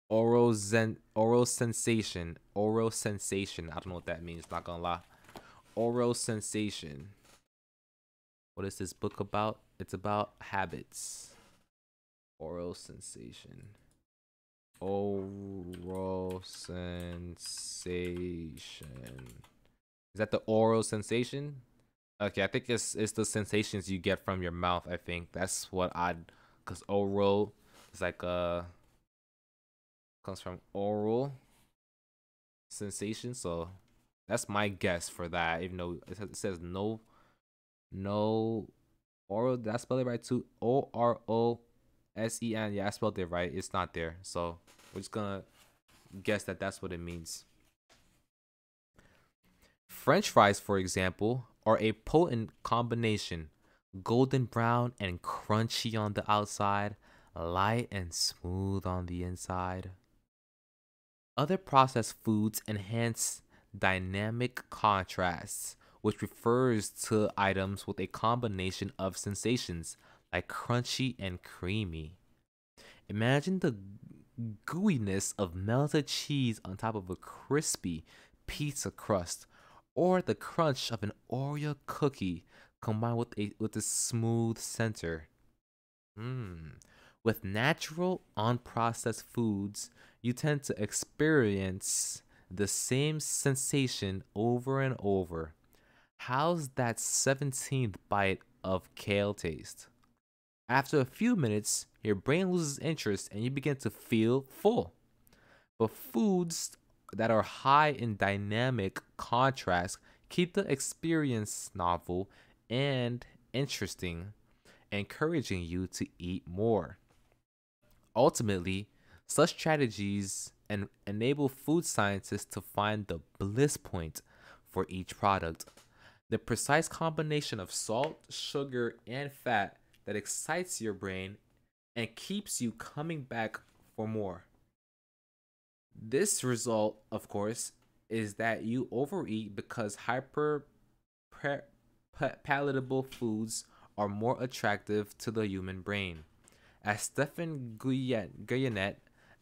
oral zen oral sensation oral sensation i don't know what that means not gonna lie oral sensation. What is this book about? It's about habits. Oral sensation. Oral sensation. Is that the oral sensation? Okay, I think it's it's the sensations you get from your mouth. I think that's what I, cause oral is like uh comes from oral sensation. So that's my guess for that. Even though it says no, no oral. Did I spell it right too? O R O S E N. Yeah, I spelled it right. It's not there. So we're just gonna guess that that's what it means. French fries, for example, are a potent combination. Golden brown and crunchy on the outside, light and smooth on the inside. Other processed foods enhance dynamic contrasts which refers to items with a combination of sensations like crunchy and creamy. Imagine the gooiness of melted cheese on top of a crispy pizza crust, or the crunch of an Oreo cookie combined with a with a smooth center. Mmm. With natural, unprocessed foods, you tend to experience the same sensation over and over. How's that 17th bite of kale taste? After a few minutes, your brain loses interest and you begin to feel full. But foods that are high in dynamic contrast keep the experience novel and interesting, encouraging you to eat more. Ultimately, such strategies en- enable food scientists to find the bliss point for each product, the precise combination of salt, sugar, and fat that excites your brain and keeps you coming back for more. This result, of course, is that you overeat because hyper palatable foods are more attractive to the human brain. As Stephan Guyenet,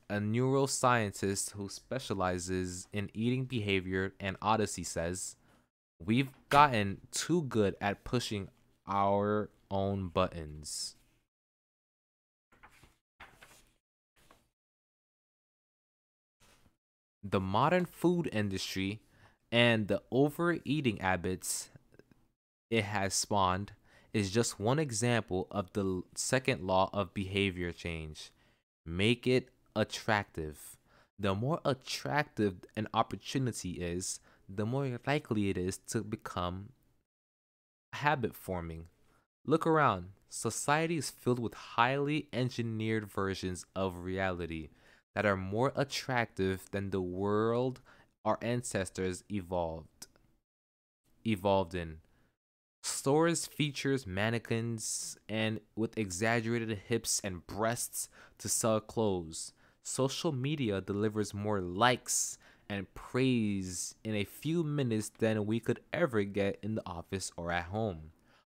a neuroscientist who specializes in eating behavior and Odyssey says, we've gotten too good at pushing our own buttons. The modern food industry and the overeating habits it has spawned is just one example of the second law of behavior change. Make it attractive. The more attractive an opportunity is, the more likely it is to become habit forming. Look around. Society is filled with highly engineered versions of reality that are more attractive than the world our ancestors evolved evolved in. Stores features mannequins and with exaggerated hips and breasts to sell clothes. Social media delivers more likes and praise in a few minutes than we could ever get in the office or at home.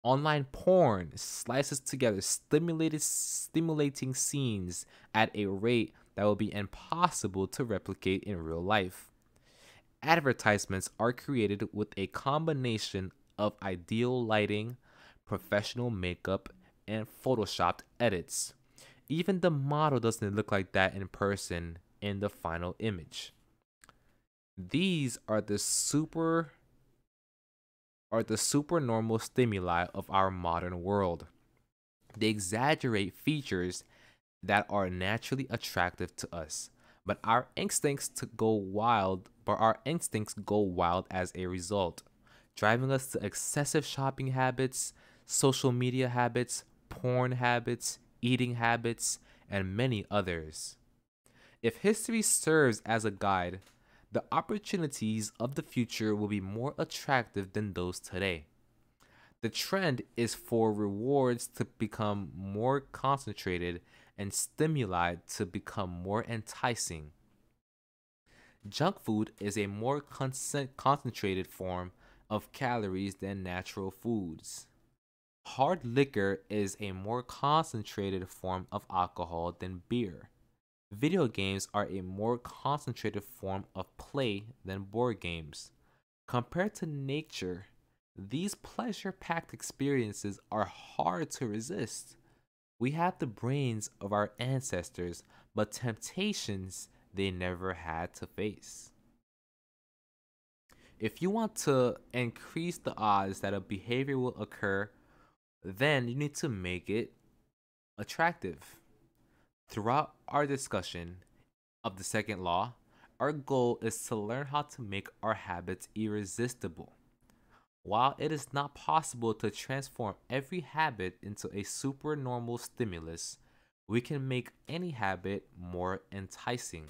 Online porn slices together stimulated stimulating scenes at a rate that will be impossible to replicate in real life. Advertisements are created with a combination of ideal lighting, professional makeup, and photoshopped edits. Even the model doesn't look like that in person in the final image. These are the super are the supernormal stimuli of our modern world. They exaggerate features that are naturally attractive to us, but our instincts to go wild, but our instincts go wild as a result, driving us to excessive shopping habits, social media habits, porn habits, eating habits, and many others. If history serves as a guide, the opportunities of the future will be more attractive than those today. The trend is for rewards to become more concentrated and stimuli to become more enticing. Junk food is a more concentrated form of calories than natural foods. Hard liquor is a more concentrated form of alcohol than beer. Video games are a more concentrated form of play than board games. Compared to nature, these pleasure packed experiences are hard to resist. We have the brains of our ancestors, but temptations they never had to face. If you want to increase the odds that a behavior will occur, then you need to make it attractive. Throughout our discussion of the second law, our goal is to learn how to make our habits irresistible. While it is not possible to transform every habit into a supernormal stimulus, we can make any habit more enticing.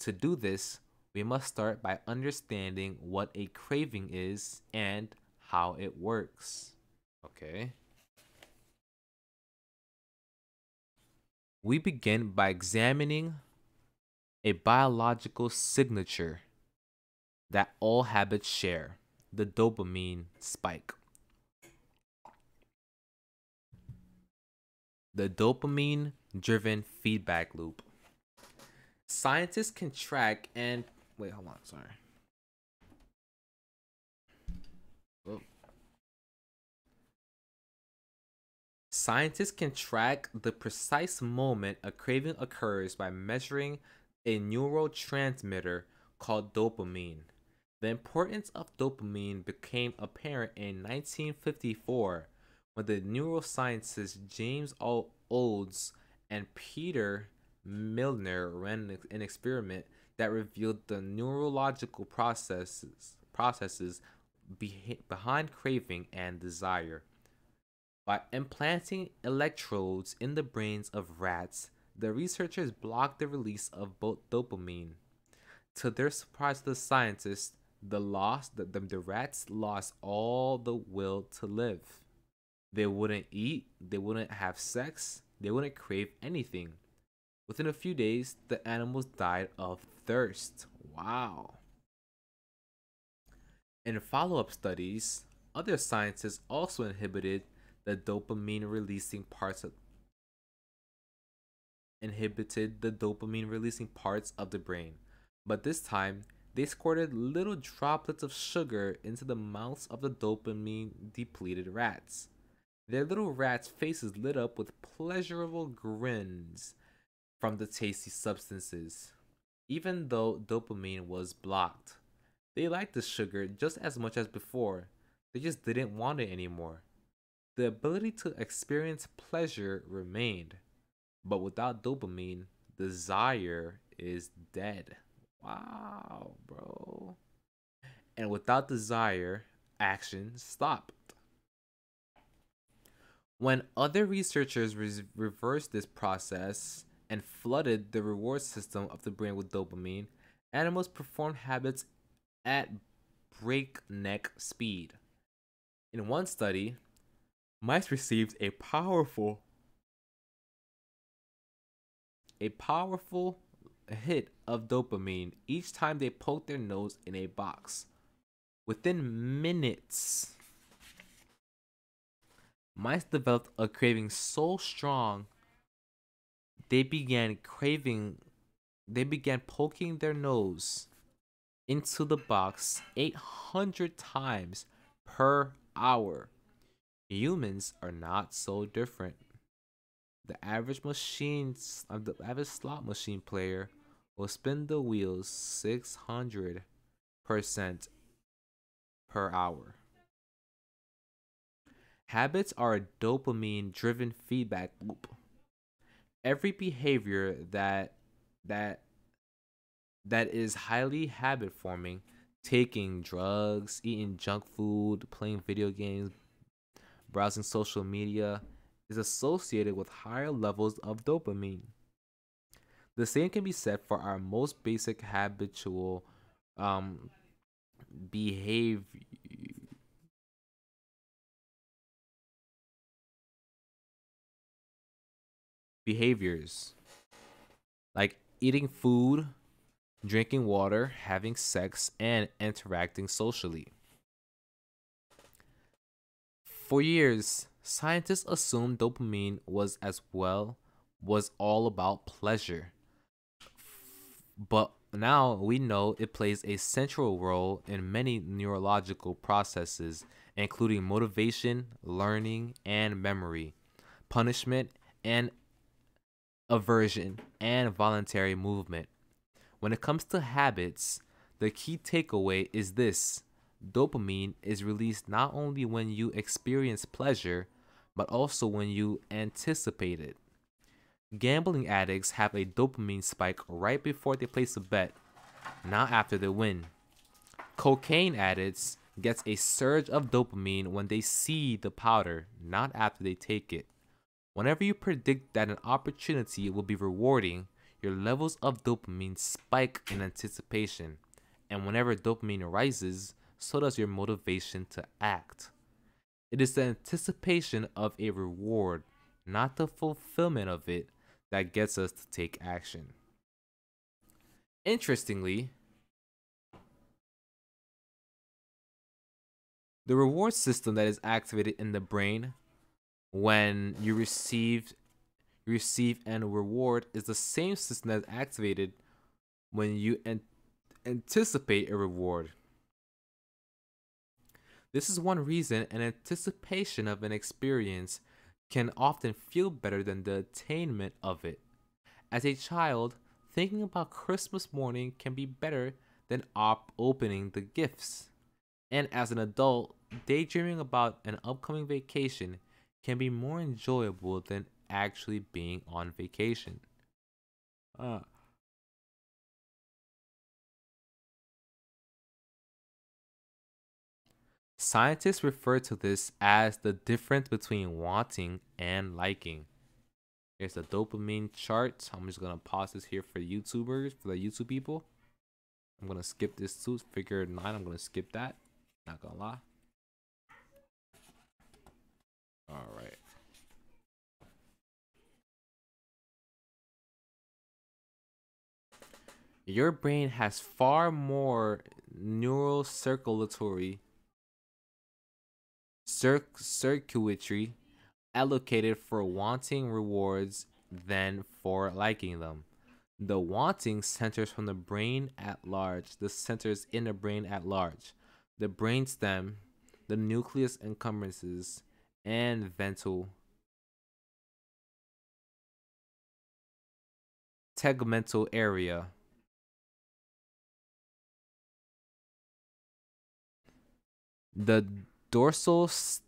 To do this, we must start by understanding what a craving is and how it works. Okay. We begin by examining a biological signature that all habits share the dopamine spike. The dopamine driven feedback loop. Scientists can track and wait, hold on, sorry. Scientists can track the precise moment a craving occurs by measuring a neurotransmitter called dopamine. The importance of dopamine became apparent in 1954 when the neuroscientists James O. Olds and Peter Milner ran an experiment that revealed the neurological processes processes behind craving and desire. By implanting electrodes in the brains of rats, the researchers blocked the release of both dopamine. To their surprise, the scientists, the lost the, the, the rats lost all the will to live. They wouldn't eat, they wouldn't have sex, they wouldn't crave anything. Within a few days, the animals died of thirst. Wow. In follow up studies, other scientists also inhibited the dopamine releasing parts of inhibited the dopamine releasing parts of the brain. But this time, they squirted little droplets of sugar into the mouths of the dopamine depleted rats. Their little rats' faces lit up with pleasurable grins from the tasty substances. Even though dopamine was blocked, they liked the sugar just as much as before. They just didn't want it anymore. The ability to experience pleasure remained, but without dopamine, desire is dead. Wow, bro. And without desire, action stopped. When other researchers re- reversed this process and flooded the reward system of the brain with dopamine, animals performed habits at breakneck speed. In one study, mice received a powerful a powerful hit of dopamine each time they poke their nose in a box. Within minutes, mice developed a craving so strong they began craving they began poking their nose into the box 800 times per hour. Humans are not so different. The average machine, uh, the average slot machine player will spin the wheels 600% per hour. Habits are a dopamine driven feedback loop. Every behavior that that that is highly habit forming, taking drugs, eating junk food, playing video games, browsing social media is associated with higher levels of dopamine. The same can be said for our most basic habitual um, behavior. Behaviors like eating food, drinking water, having sex, and interacting socially. For years, scientists assumed dopamine was as well was all about pleasure. But now we know it plays a central role in many neurological processes, including motivation, learning, and memory, punishment, and aversion, and voluntary movement. When it comes to habits, the key takeaway is this dopamine is released not only when you experience pleasure, but also when you anticipate it. Gambling addicts have a dopamine spike right before they place a bet, not after they win. Cocaine addicts gets a surge of dopamine when they see the powder, not after they take it. Whenever you predict that an opportunity will be rewarding, your levels of dopamine spike in anticipation. And whenever dopamine rises, so does your motivation to act. It is the anticipation of a reward, not the fulfillment of it, that gets us to take action. Interestingly, The reward system that is activated in the brain when you receive receive and reward is the same system that's activated when you an- anticipate a reward. This is one reason an anticipation of an experience can often feel better than the attainment of it. As a child, thinking about Christmas morning can be better than op- opening the gifts. And as an adult, daydreaming about an upcoming vacation can be more enjoyable than actually being on vacation. Uh, Scientists refer to this as the difference between wanting and liking. Here's the dopamine chart. I'm just gonna pause this here for YouTubers, for the YouTube people. I'm gonna skip this too. Figure nine. I'm gonna skip that. Not gonna lie. All right. Your brain has far more neural circulatory cir- circuitry allocated for wanting rewards than for liking them. The wanting centers from the brain at large. The centers in the brain at large. The brainstem, the nucleus accumbens, and ventral tegmental area. The dorsal st-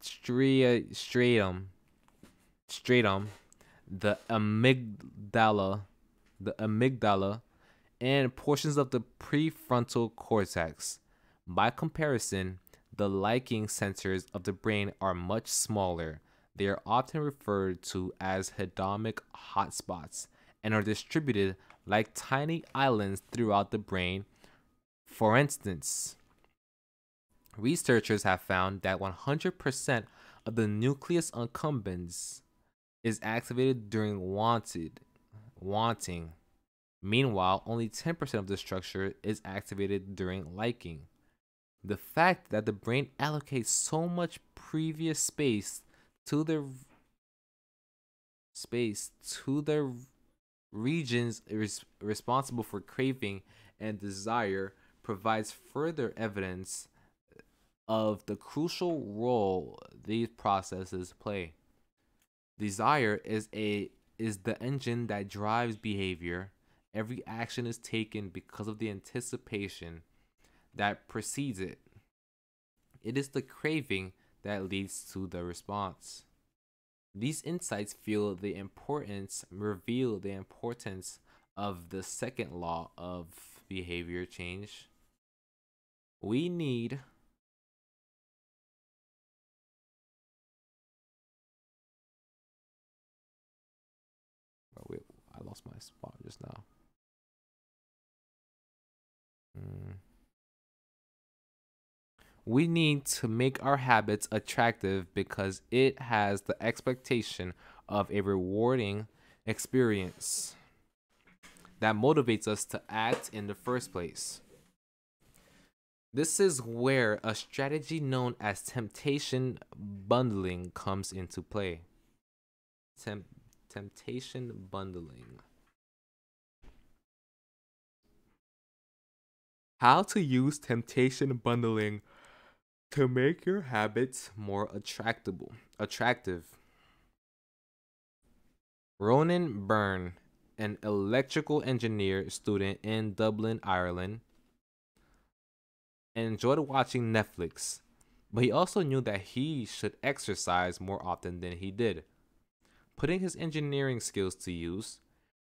stria- stratum, stratum, the amygdala, the amygdala, and portions of the prefrontal cortex. By comparison, the liking centers of the brain are much smaller. They are often referred to as hedonic hotspots and are distributed like tiny islands throughout the brain. For instance, Researchers have found that 100% of the nucleus accumbens is activated during wanted, wanting. Meanwhile, only 10% of the structure is activated during liking. The fact that the brain allocates so much previous space to the space to the regions res- responsible for craving and desire provides further evidence of the crucial role these processes play. Desire is a is the engine that drives behavior. Every action is taken because of the anticipation that precedes it. It is the craving that leads to the response. These insights feel the importance reveal the importance of the second law of behavior change. We need lost my spot just now. Mm. We need to make our habits attractive because it has the expectation of a rewarding experience that motivates us to act in the first place. This is where a strategy known as temptation bundling comes into play. Temp- temptation bundling. How to use temptation bundling to make your habits more attractable, attractive. Ronan Byrne, an electrical engineer student in Dublin, Ireland, enjoyed watching Netflix, but he also knew that he should exercise more often than he did. Putting his engineering skills to use,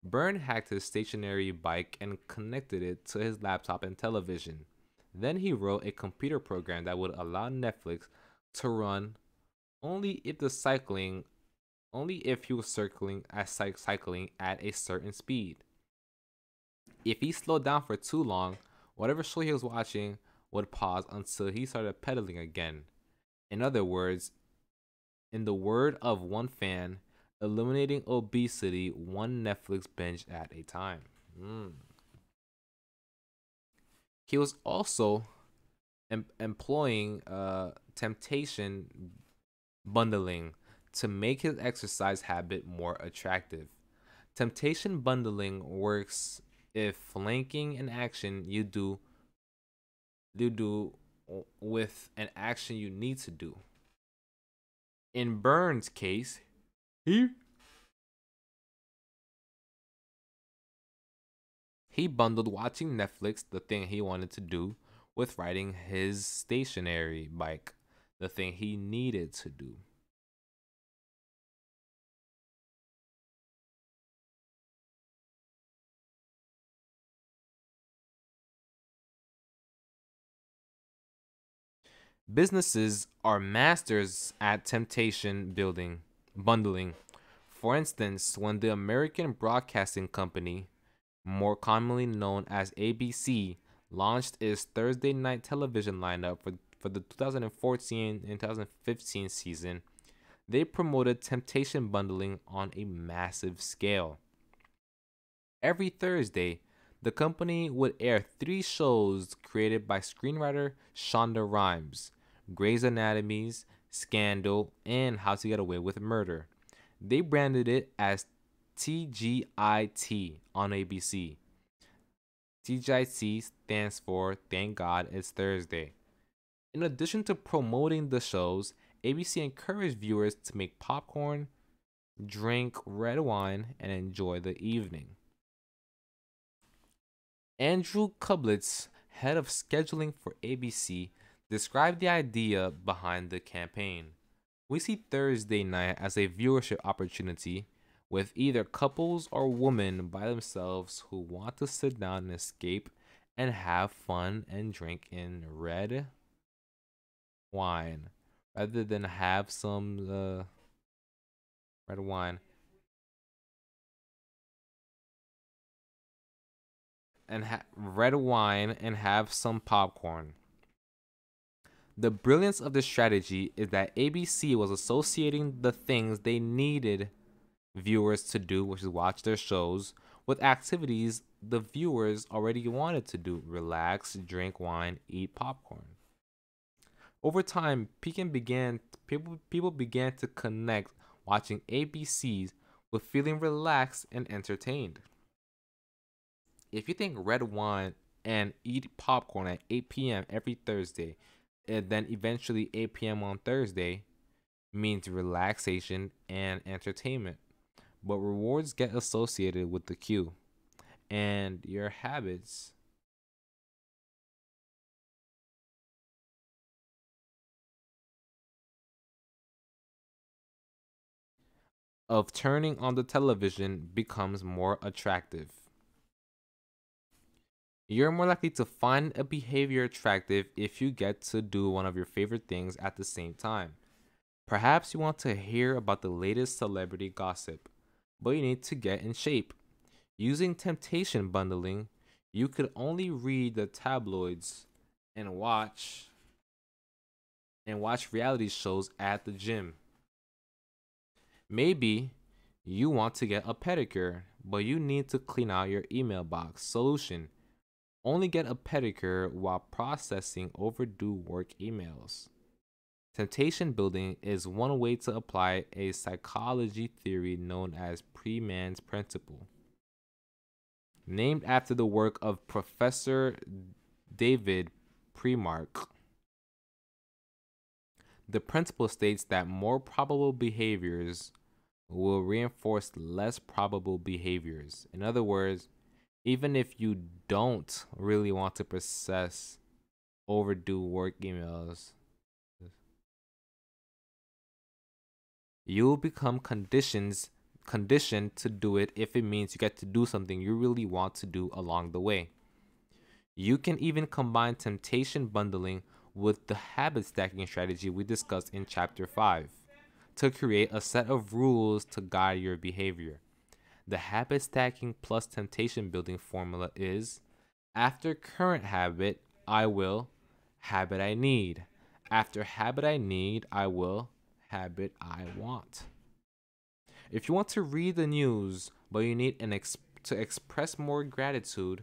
Byrne hacked his stationary bike and connected it to his laptop and television. Then he wrote a computer program that would allow Netflix to run only if the cycling only if he was circling uh, at cycling at a certain speed. If he slowed down for too long, whatever show he was watching would pause until he started pedaling again. In other words, in the word of one fan, eliminating obesity one Netflix binge at a time. Mm. He was also em- employing uh, temptation bundling to make his exercise habit more attractive. Temptation bundling works if flanking an action you do you do with an action you need to do. In Byrne's case, he he bundled watching Netflix, the thing he wanted to do, with riding his stationary bike, the thing he needed to do. Businesses are masters at temptation building, bundling. For instance, when the American Broadcasting Company, more commonly known as ABC, launched its Thursday night television lineup for, for the 2014 and 2015 season, they promoted temptation bundling on a massive scale. Every Thursday, the company would air three shows created by screenwriter Shonda Rhimes Grey's Anatomies, Scandal, and How to Get Away with Murder. They branded it as TGIT on ABC. TGIT stands for Thank God It's Thursday. In addition to promoting the shows, ABC encouraged viewers to make popcorn, drink red wine, and enjoy the evening. Andrew Kubitz, head of scheduling for ABC, Describe the idea behind the campaign. We see Thursday night as a viewership opportunity with either couples or women by themselves who want to sit down and escape and have fun and drink in red wine rather than have some uh, red wine and ha- red wine and have some popcorn the brilliance of this strategy is that ABC was associating the things they needed viewers to do, which is watch their shows, with activities the viewers already wanted to do relax, drink wine, eat popcorn. Over time, Pekin began people people began to connect watching ABCs with feeling relaxed and entertained. If you think red wine and eat popcorn at 8 p.m. every Thursday and then eventually 8 p.m. on Thursday means relaxation and entertainment. But rewards get associated with the cue and your habits. Of turning on the television becomes more attractive. You're more likely to find a behavior attractive if you get to do one of your favorite things at the same time. Perhaps you want to hear about the latest celebrity gossip, but you need to get in shape. Using temptation bundling, you could only read the tabloids and watch and watch reality shows at the gym. Maybe you want to get a pedicure, but you need to clean out your email box. Solution only get a pedicure while processing overdue work emails. Temptation building is one way to apply a psychology theory known as Premack's principle. Named after the work of Professor David Premack, the principle states that more probable behaviors will reinforce less probable behaviors. In other words, even if you don't really want to process overdue work emails, you will become conditions conditioned to do it if it means you get to do something you really want to do along the way. You can even combine temptation bundling with the habit stacking strategy we discussed in chapter 5 to create a set of rules to guide your behavior. The habit stacking plus temptation building formula is after current habit, I will habit I need. After habit I need, I will habit I want. If you want to read the news but you need an ex- to express more gratitude,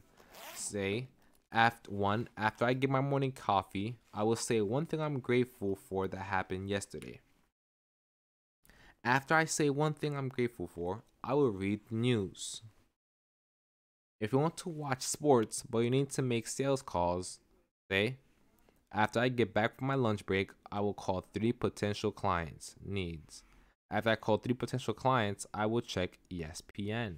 say after one after I get my morning coffee, I will say one thing I'm grateful for that happened yesterday. After I say one thing I'm grateful for, I will read news. If you want to watch sports but you need to make sales calls, say, after I get back from my lunch break, I will call three potential clients' needs. After I call three potential clients, I will check ESPN.